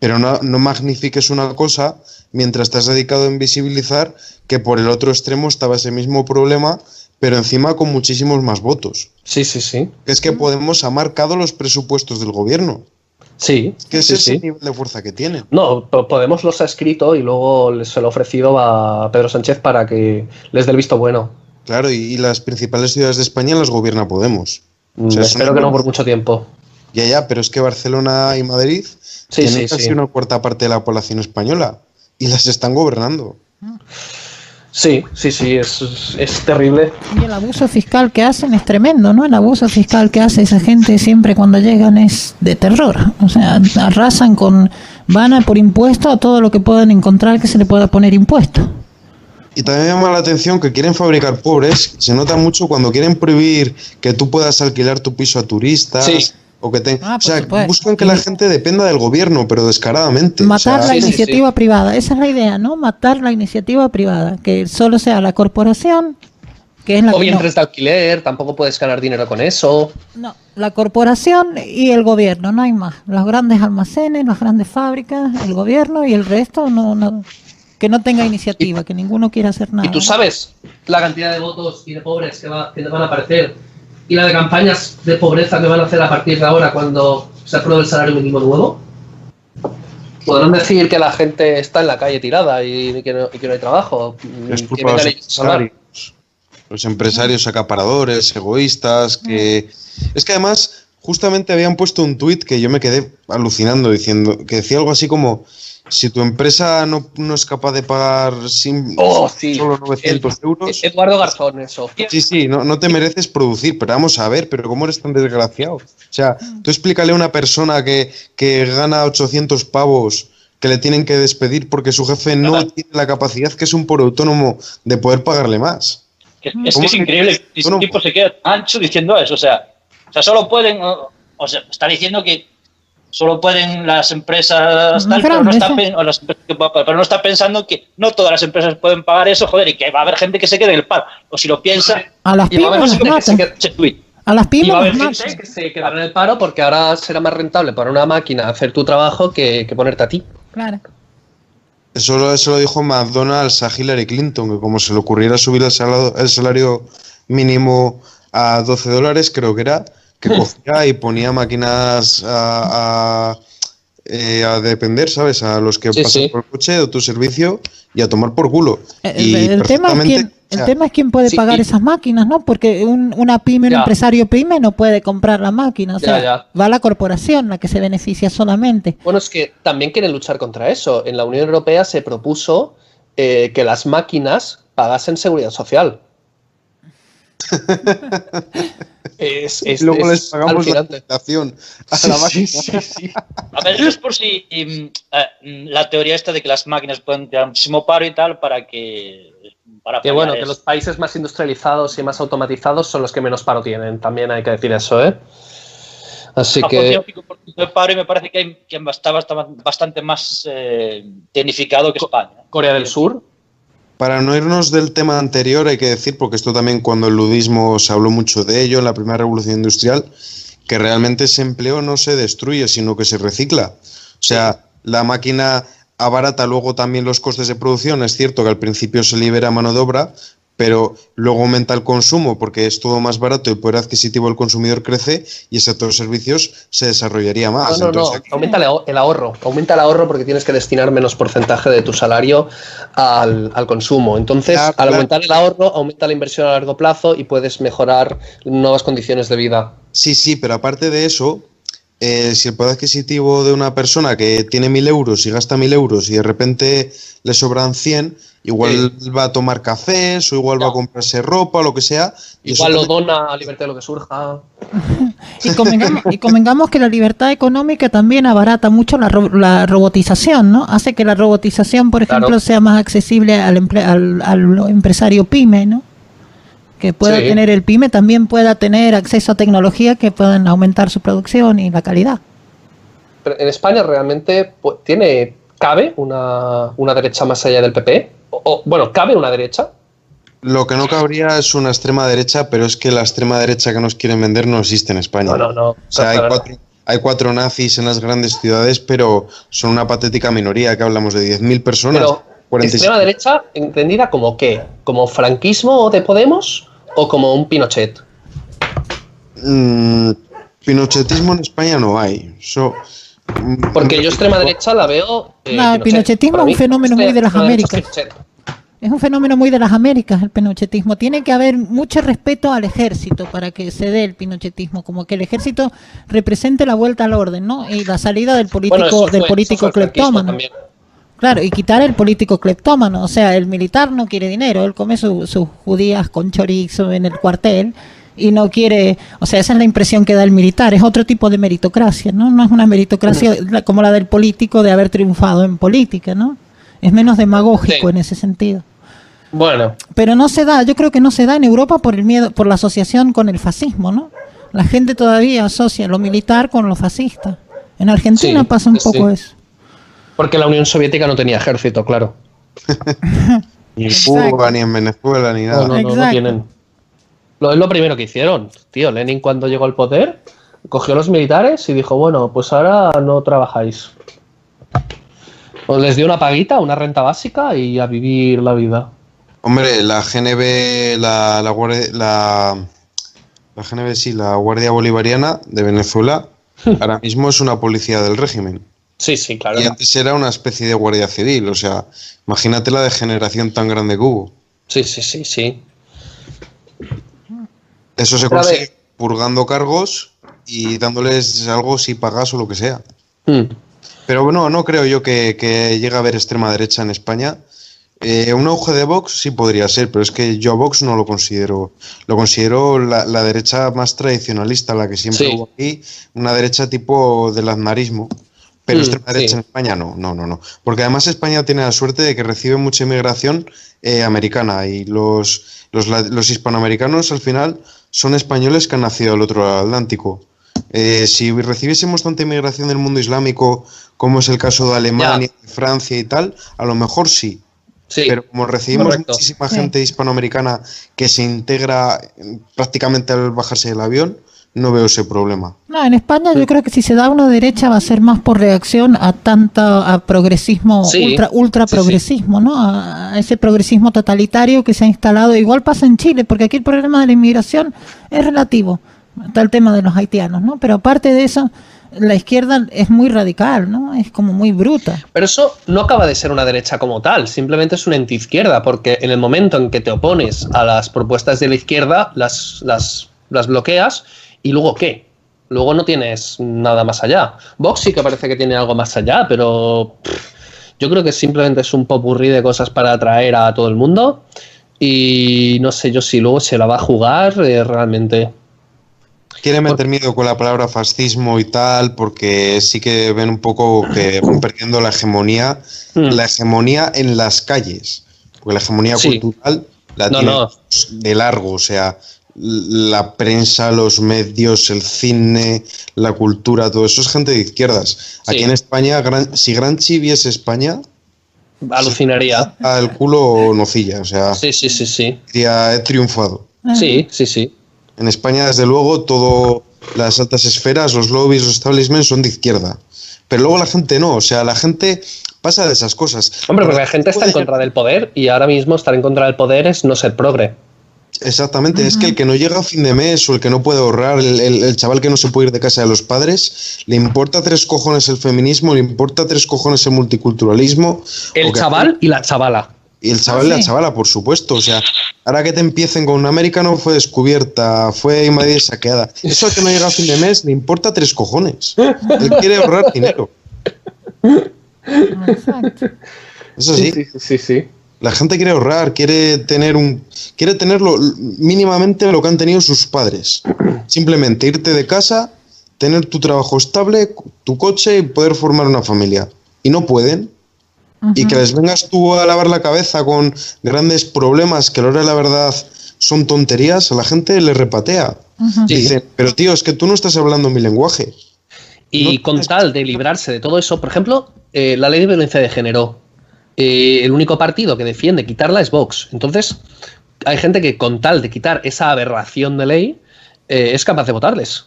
Pero no, no magnifiques una cosa mientras estás dedicado a invisibilizar que por el otro extremo estaba ese mismo problema, pero encima con muchísimos más votos. Sí, sí, sí. Es que Podemos ha marcado los presupuestos del gobierno. Sí, Que es sí, ese sí. nivel de fuerza que tiene. No, Po- Podemos los ha escrito y luego les- se lo ha ofrecido a Pedro Sánchez para que les dé el visto bueno. Claro, y, y las principales ciudades de España las gobierna Podemos. O sea, es Espero que no por mucho tiempo. Ya, ya, pero es que Barcelona y Madrid Sí, tienen sí, casi sí. una cuarta parte de la población española y las están gobernando. Sí, sí, sí, es, es terrible. Y el abuso fiscal que hacen es tremendo, ¿no? El abuso fiscal que hace esa gente siempre cuando llegan es de terror. O sea, arrasan con, van a por impuesto a todo lo que puedan encontrar que se le pueda poner impuesto. Y también me llama la atención que quieren fabricar pobres. Se nota mucho cuando quieren prohibir que tú puedas alquilar tu piso a turistas. Sí. O que te... Ah, o sea, supuesto. buscan que la gente dependa del gobierno, pero descaradamente. Matar O sea, la sí, sí, iniciativa privada, esa es la idea, ¿no? Matar la iniciativa privada, que solo sea la corporación, que es la O que no- de alquiler, tampoco puedes ganar dinero con eso. No, la corporación y el gobierno, no hay más. Los grandes almacenes, las grandes fábricas, el gobierno y el resto no, no que no tenga iniciativa, que ninguno quiera hacer nada. Y tú sabes, la cantidad de votos y de pobres que, va- que van a aparecer y la de campañas de pobreza que van a hacer a partir de ahora cuando se apruebe el salario mínimo nuevo. podrán decir que la gente está en la calle tirada y que no, y que no hay trabajo. es que culpa de los empresarios. Los empresarios acaparadores, egoístas, que... Es que además, justamente habían puesto un tuit que yo me quedé alucinando diciendo que decía algo así como si tu empresa no, no es capaz de pagar sin Oh, sí. solo 900 El- euros, Eduardo Garzón, eso. sí, sí, no, no te mereces producir, pero vamos a ver, pero ¿cómo eres tan desgraciado? O sea, tú explícale a una persona que, que gana 800 pavos que le tienen que despedir porque su jefe no tiene la capacidad que es un por autónomo de poder pagarle más. Es, es ¿Cómo que es increíble ese tipo se queda ancho diciendo eso. O sea, o sea solo pueden. O, o sea, está diciendo que solo pueden las empresas Más tal, pero no, está, o las pero no está pensando que no todas las empresas pueden pagar eso, joder, y que va a haber gente que se quede en el paro. O si lo piensa, A las Y va a pymes las que se quede-. A las Y pymes va a las haber matan. gente que se quedará en el paro porque ahora será más rentable para una máquina hacer tu trabajo que, que ponerte a ti. Claro. Eso lo, eso lo dijo McDonald's a Hillary Clinton, que como se le ocurriera subir el salario, el salario mínimo a 12 dólares, creo que era, que cogía y ponía máquinas a, a, eh, a depender, ¿sabes? A los que Sí, pasan sí. por el coche de tu servicio y a tomar por culo. El, Y el tema es quién, o el sea, tema es quién puede sí, pagar y- esas máquinas, ¿no? Porque un, una pyme, un empresario pyme no puede comprar la máquina. O Ya, sea, ya. va la corporación la que se beneficia solamente. Bueno, es que también quieren luchar contra eso. En la Unión Europea se propuso eh, que las máquinas pagasen seguridad social. Es, luego es les pagamos la alimentación a la máquina. A ver, eso es por si mm, eh, mm, la teoría esta de que las máquinas pueden crear muchísimo paro y tal para que. Para Que bueno, que los países más industrializados y más automatizados son los que menos paro tienen. También hay que decir eso, ¿eh? Así Ah, que. tiene un 5% de paro y me parece que, hay, que está bastante, bastante más eh, tecnificado que España. Corea del Sur. Para no irnos del tema anterior, hay que decir, porque esto también cuando el ludismo se habló mucho de ello en la primera revolución industrial, que realmente ese empleo no se destruye, sino que se recicla. O sea, la máquina abarata luego también los costes de producción. Es cierto que al principio se libera mano de obra, pero luego aumenta el consumo porque es todo más barato y el poder adquisitivo del consumidor crece y ese sector servicios se desarrollaría más. No, no, no. Aquí- Aumenta el aho- el ahorro. Aumenta el ahorro porque tienes que destinar menos porcentaje de tu salario al, al consumo. Entonces, Claro, al claro. aumentar el ahorro, aumenta la inversión a largo plazo y puedes mejorar nuevas condiciones de vida. Sí, sí, pero aparte de eso, eh, si el poder adquisitivo de una persona que tiene mil euros y gasta mil euros y de repente le sobran 100, igual va a tomar cafés o igual va a comprarse ropa o lo que sea. Igual lo también- dona a libertad de lo que surja. Y convengamos, y convengamos que la libertad económica también abarata mucho la, ro- la robotización, ¿no? Hace que la robotización, por ejemplo, Claro. sea más accesible al, emple- al, al empresario pyme, ¿no? Que pueda Sí. tener el pyme, también pueda tener acceso a tecnología que puedan aumentar su producción y la calidad. Pero en España realmente pu- tiene cabe una, una derecha más allá del PP. O, o, bueno, cabe una derecha. Lo que no cabría es una extrema derecha, pero es que la extrema derecha que nos quieren vender no existe en España. No, no, no. O sea, hay cuatro, hay cuatro nazis en las grandes ciudades, pero son una patética minoría, que hablamos de 10.000 personas. Pero 47. extrema derecha entendida como qué? ¿Como franquismo de Podemos o como un Pinochet? Mm, pinochetismo en España no hay. Mm, Porque yo extrema derecha la veo. eh, No, el pinochetismo es un fenómeno muy de las Américas. es un fenómeno muy de las Américas, el pinochetismo. Tiene que haber mucho respeto al ejército para que se dé el pinochetismo, como que el ejército represente la vuelta al orden, ¿no? Y la salida del político, Bueno, del político cleptómano. también. Claro, y quitar el político cleptómano. O sea, el militar no quiere dinero, él come su- sus judías con chorizo en el cuartel y no quiere, o sea, esa es la impresión que da el militar, es otro tipo de meritocracia, ¿no? No es una meritocracia como la del político de haber triunfado en política, ¿no? Es menos demagógico Sí. en ese sentido. Bueno, Pero no se da, yo creo que no se da en Europa por el miedo, por la asociación con el fascismo, ¿no? La gente todavía asocia lo militar con lo fascista. En Argentina Sí, pasa un poco sí. eso. Porque la Unión Soviética no tenía ejército, claro. Ni en. Cuba, ni en Venezuela, ni No, nada. no, no, no Exacto. tienen. Lo es lo primero que hicieron. Tío, Lenin cuando llegó al poder, cogió a los militares y dijo, bueno, pues ahora no trabajáis. Pues les dio una paguita, una renta básica y a vivir la vida. Hombre, la GNB, la, la, guardia, la, la GNB, sí, la Guardia Bolivariana de Venezuela, ahora mismo es una policía del régimen. Sí, sí, claro. Y antes era una especie de guardia civil, o sea, imagínate la degeneración tan grande que hubo. Sí, sí, sí, sí. Eso se Otra consigue vez. purgando cargos y dándoles algo si pagas o lo que sea. Mm. Pero bueno, no creo yo que, que llegue a haber extrema derecha en España. Eh, un auge de Vox sí podría ser, pero es que yo a Vox no lo considero. Lo considero la, la derecha más tradicionalista, la que siempre Sí. hubo aquí, una derecha tipo del aznarismo. Pero Mm, extrema derecha sí. en España no, no, no, no. Porque además España tiene la suerte de que recibe mucha inmigración eh, americana y los, los, hispanoamericanos al final son españoles que han nacido al otro lado del Atlántico. Eh, si recibiésemos tanta inmigración del mundo islámico como es el caso de Alemania, de Francia y tal, a lo mejor sí. Sí, Pero como recibimos correcto. muchísima Sí. gente hispanoamericana que se integra eh, prácticamente al bajarse del avión, no veo ese problema. No, en España yo creo que si se da una derecha va a ser más por reacción a tanta a progresismo, Sí, ultra, ultra sí, sí. progresismo, ¿no? A, a ese progresismo totalitario que se ha instalado. Igual pasa en Chile, porque aquí el problema de la inmigración es relativo. Está el tema de los haitianos, ¿no? Pero aparte de eso, la izquierda es muy radical, ¿no? Es como muy bruta. Pero eso no acaba de ser una derecha como tal, simplemente es una antiizquierda, porque en el momento en que te opones a las propuestas de la izquierda, las, las, las bloqueas y luego ¿qué? Luego no tienes nada más allá. Vox sí que parece que tiene algo más allá, pero pff, yo creo que simplemente es un popurrí de cosas para atraer a todo el mundo y no sé yo si luego se la va a jugar eh, realmente. Quiere meter miedo con la palabra fascismo y tal, porque sí que ven un poco que van perdiendo la hegemonía, Mm. la hegemonía en las calles. Porque la hegemonía Sí. cultural la No, tiene no. de largo, o sea, la prensa, los medios, el cine, la cultura, todo eso es gente de izquierdas. Aquí en España, Gran- si Granchi viese España, Alucinaría. al culo nocilla, o sea, Sí, sí, sí, sí. diría, he triunfado. Sí, sí, sí. En España, desde luego, todo las altas esferas, los lobbies, los establishments son de izquierda. Pero luego la gente no, o sea, la gente pasa de esas cosas. Hombre, porque la gente está en contra del poder y ahora mismo estar en contra del poder es no ser progre. Exactamente, es que el que no llega a fin de mes o el que no puede ahorrar, el, el- el chaval que no se puede ir de casa de los padres, le importa tres cojones el feminismo, le importa tres cojones el multiculturalismo. El que- chaval y la chavala. Y el chaval y Ah, la sí. chavala, por supuesto. O sea, ahora que te empiecen con un americano fue descubierta, fue invadida y saqueada. Eso al que no llega a fin de mes le importa tres cojones. Él quiere ahorrar dinero. Exacto. Eso sí, sí, sí, sí. La gente quiere ahorrar, quiere tener un. Quiere tenerlo mínimamente lo que han tenido sus padres. Simplemente irte de casa, tener tu trabajo estable, tu coche y poder formar una familia. Y no pueden. Y que les vengas tú a lavar la cabeza con grandes problemas que a la hora de la verdad son tonterías, a la gente le repatea. Ujú. Sí. Dice, pero tío, es que tú no estás hablando mi lenguaje. Y No- con tal de librarse de todo eso, por ejemplo, eh, la ley de violencia de género, eh, el único partido que defiende quitarla es Vox. Entonces, hay gente que con tal de quitar esa aberración de ley, eh, es capaz de votarles.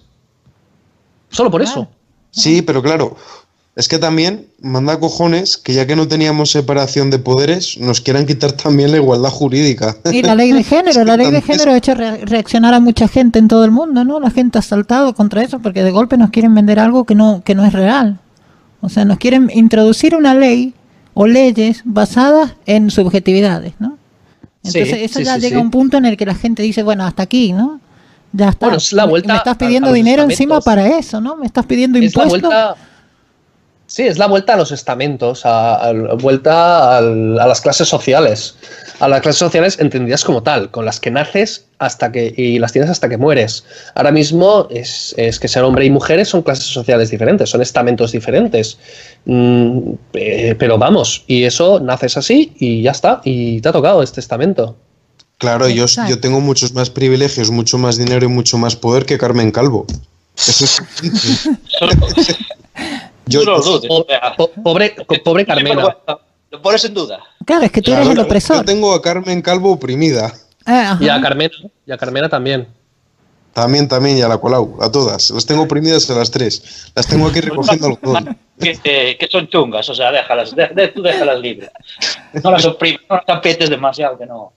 Solo por eso. Sí, pero claro, es que también manda cojones que ya que no teníamos separación de poderes, nos quieran quitar también la igualdad jurídica. Y la ley de género, la ley de género ha hecho re- reaccionar a mucha gente en todo el mundo, ¿no? La gente ha saltado contra eso porque de golpe nos quieren vender algo que no, que no es real. O sea, nos quieren introducir una ley o leyes basadas en subjetividades, ¿no? Sí, Entonces eso sí, ya sí, llega a un punto en el que la gente dice, bueno, hasta aquí, ¿no? Ya está. Bueno, es la vuelta Me estás pidiendo a dinero encima para eso, ¿no? Me estás pidiendo Es la impuestos. vuelta. Sí, es la vuelta a los estamentos, a, a- vuelta al- a las clases sociales. A las clases sociales entendidas como tal, con las que naces hasta que y las tienes hasta que mueres. Ahora mismo es, es que sean hombre y mujeres son clases sociales diferentes, son estamentos diferentes. Mm, eh, pero vamos, y eso naces así y ya está, y te ha tocado este estamento. Claro, yo, yo tengo muchos más privilegios, mucho más dinero y mucho más poder que Carmen Calvo. Eso es- yo, no lo dudes. Po- po- pobre, pobre Carmena. Lo pones en duda. Claro, es que tú claro, eres el yo opresor. tengo a Carmen Calvo oprimida. Ah. Y a Carmena, y a Carmena también. También, también, y a la Colau, a todas. Las tengo oprimidas a las tres. Las tengo aquí recogiendo algodón. Que, que- que son chungas, o sea, déjalas, de- de- tú déjalas libres. No las oprimes, no las aprietes demasiado, que no.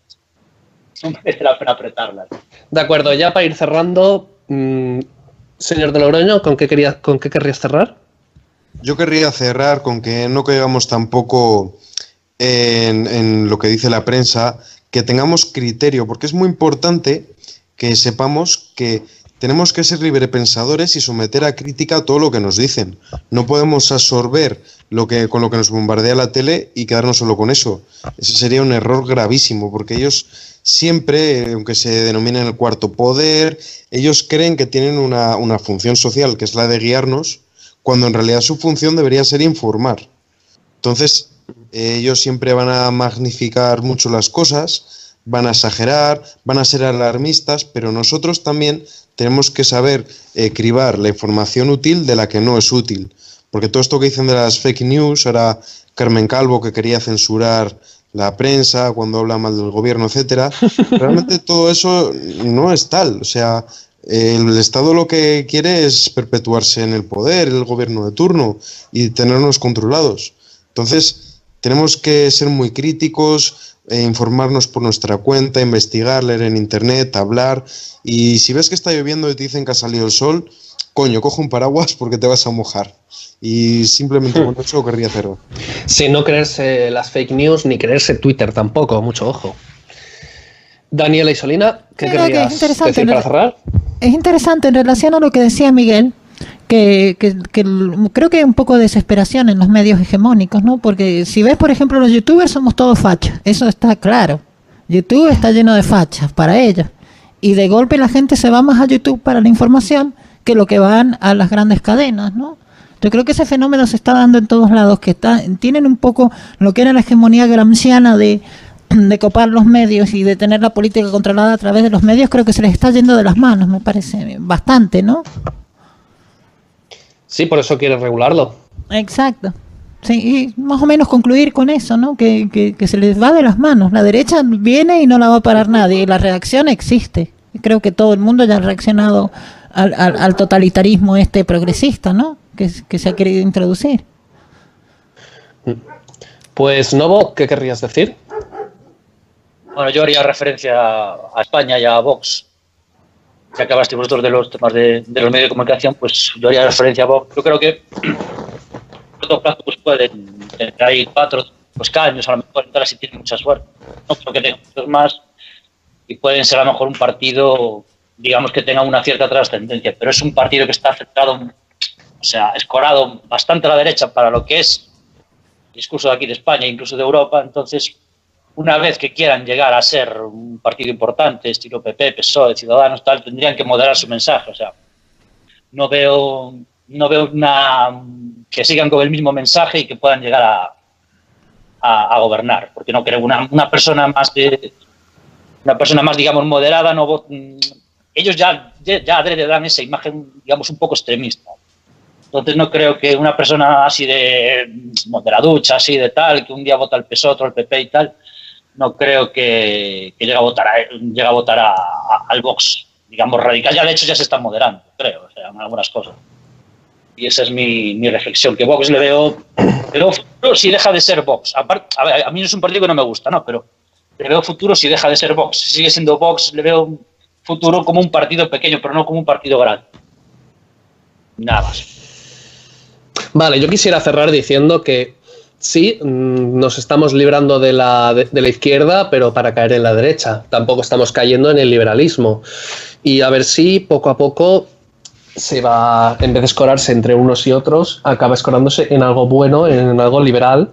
No merece la pena apretarlas. De acuerdo, ya para ir cerrando, mm, señor de Logroño, ¿con qué, quería, ¿con qué querrías cerrar? Yo querría cerrar con que no caigamos tampoco en, en lo que dice la prensa, que tengamos criterio, porque es muy importante que sepamos que tenemos que ser librepensadores y someter a crítica todo lo que nos dicen. No podemos absorber lo que, con lo que nos bombardea la tele y quedarnos solo con eso. Ese sería un error gravísimo, porque ellos siempre, aunque se denominen el cuarto poder, ellos creen que tienen una, una función social, que es la de guiarnos, cuando en realidad su función debería ser informar. Entonces, ellos siempre van a magnificar mucho las cosas, van a exagerar, van a ser alarmistas, pero nosotros también tenemos que saber eh, cribar la información útil de la que no es útil. Porque todo esto que dicen de las fake news, ahora Carmen Calvo que quería censurar la prensa cuando habla mal del gobierno, etcétera, realmente todo eso no es tal. O sea, el Estado lo que quiere es perpetuarse en el poder, el gobierno de turno y tenernos controlados. Entonces, tenemos que ser muy críticos, eh, informarnos por nuestra cuenta, investigar, leer en internet, hablar. Y si ves que está lloviendo y te dicen que ha salido el sol, coño, coge un paraguas porque te vas a mojar. Y simplemente con eso querría hacerlo. Sí, no creerse las fake news ni creerse Twitter tampoco, mucho ojo. Daniela y Solina, ¿qué querrías decir para cerrar? Es interesante en relación a lo que decía Miguel, que, que, creo que hay un poco de desesperación en los medios hegemónicos, ¿no? Porque si ves, por ejemplo, los youtubers somos todos fachos, eso está claro. YouTube está lleno de fachas para ellos. Y de golpe la gente se va más a YouTube para la información que lo que van a las grandes cadenas, ¿no? Yo creo que ese fenómeno se está dando en todos lados, que está, tienen un poco lo que era la hegemonía gramsciana de, de copar los medios y de tener la política controlada a través de los medios, creo que se les está yendo de las manos, me parece bastante, ¿no? Sí, por eso quiere regularlo. Exacto. Sí, y más o menos concluir con eso, ¿no? Que, que, se les va de las manos. La derecha viene y no la va a parar nadie. Y la reacción existe. Creo que todo el mundo ya ha reaccionado al, al, totalitarismo este progresista, ¿no? Que, que, se ha querido introducir. Pues, Novo, ¿qué querrías decir? Bueno, yo haría referencia a España y a Vox que hablaste vosotros de los temas de, los medios de comunicación, pues yo haría referencia a vos. Yo creo que los pues pueden tener cuatro pues años, a lo mejor entrar si tienen mucha suerte. No creo que tengan muchos más y pueden ser a lo mejor un partido, digamos que tenga una cierta trascendencia, pero es un partido que está centrado, o sea, escorado bastante a la derecha para lo que es el discurso de aquí de España, incluso de Europa, entonces una vez que quieran llegar a ser un partido importante, estilo PP, PSOE, Ciudadanos, tal, tendrían que moderar su mensaje. O sea, no veo, no veo una, que sigan con el mismo mensaje y que puedan llegar a, a, gobernar, porque no creo una, una persona más de, una persona más, digamos, moderada, no ellos ya, ya dan esa imagen, digamos, un poco extremista. Entonces no creo que una persona así de moderaducha, así de tal, que un día vota el PSOE, otro el PP y tal, no creo que, llegue a votar, a, a, votar al Vox, digamos, radical. Ya de hecho ya se está moderando, creo, o sea, en algunas cosas. Y esa es mi, reflexión, que Vox le veo, le futuro si deja de ser Vox. a, a, mí es un partido que no me gusta, ¿no? Pero le veo futuro si deja de ser Vox. Si sigue siendo Vox, le veo futuro como un partido pequeño, pero no como un partido grande. Nada más. Vale, yo quisiera cerrar diciendo que sí, mm, nos estamos librando de la, de, la, izquierda, pero para caer en la derecha. Tampoco estamos cayendo en el liberalismo. Y a ver si poco a poco se va, en vez de escorarse entre unos y otros, acaba escorándose en algo bueno, en algo liberal,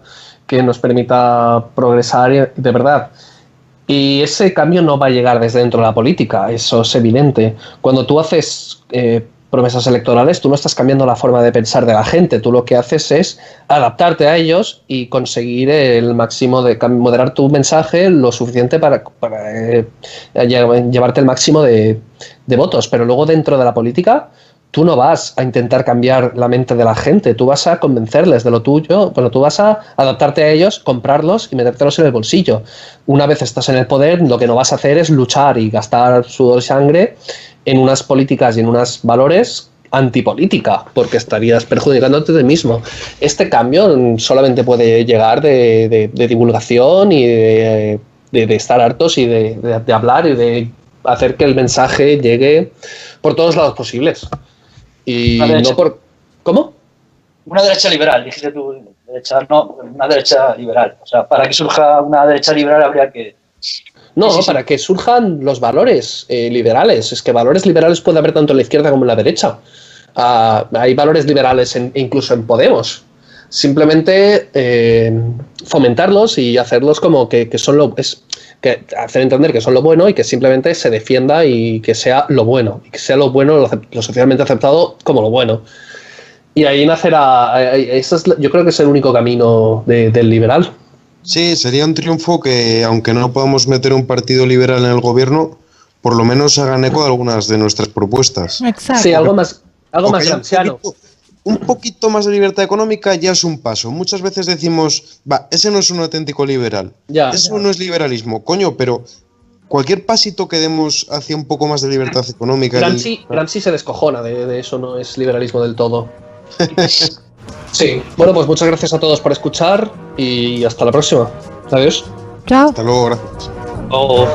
que nos permita progresar de verdad. Y ese cambio no va a llegar desde dentro de la política, eso es evidente. Cuando tú haces eh, promesas electorales, tú no estás cambiando la forma de pensar de la gente, tú lo que haces es adaptarte a ellos y conseguir el máximo de moderar tu mensaje lo suficiente para, eh, llevarte el máximo de, votos, pero luego dentro de la política tú no vas a intentar cambiar la mente de la gente, tú vas a convencerles de lo tuyo, bueno, tú vas a adaptarte a ellos, comprarlos y metértelos en el bolsillo. Una vez estás en el poder, lo que no vas a hacer es luchar y gastar sudor y sangre en unas políticas y en unos valores antipolítica, porque estarías perjudicándote de ti mismo. Este cambio solamente puede llegar de, divulgación y de, estar hartos y de, hablar y de hacer que el mensaje llegue por todos lados posibles. Y no por. ¿Cómo? Una derecha liberal, dijiste tú, derecha, no, una derecha liberal. O sea, para que surja una derecha liberal habría que No, Sí, sí, sí. para que surjan los valores eh, liberales. Es que valores liberales puede haber tanto en la izquierda como en la derecha. Ah, hay valores liberales en- incluso en Podemos. Simplemente eh, fomentarlos y hacerlos como que, que son lo es que hacer entender que son lo bueno y que simplemente se defienda y que sea lo bueno y que sea lo bueno lo, socialmente aceptado como lo bueno y ahí nacerá ahí- ese es yo creo que es el único camino de- del liberal Sí, sería un triunfo que, aunque no podamos meter un partido liberal en el gobierno, por lo menos hagan eco de algunas de nuestras propuestas. Exacto. sí algo más algo más un gramsciano poquito- Un poquito más de libertad económica ya es un paso. Muchas veces decimos, va, ese no es un auténtico liberal. Ya, Eso ya. no es liberalismo, coño, pero cualquier pasito que demos hacia un poco más de libertad económica. Gramsci, Gramsci se descojona de, de eso, no es liberalismo del todo. sí, bueno, pues muchas gracias a todos por escuchar y hasta la próxima. Adiós. Chao. Hasta luego, gracias. O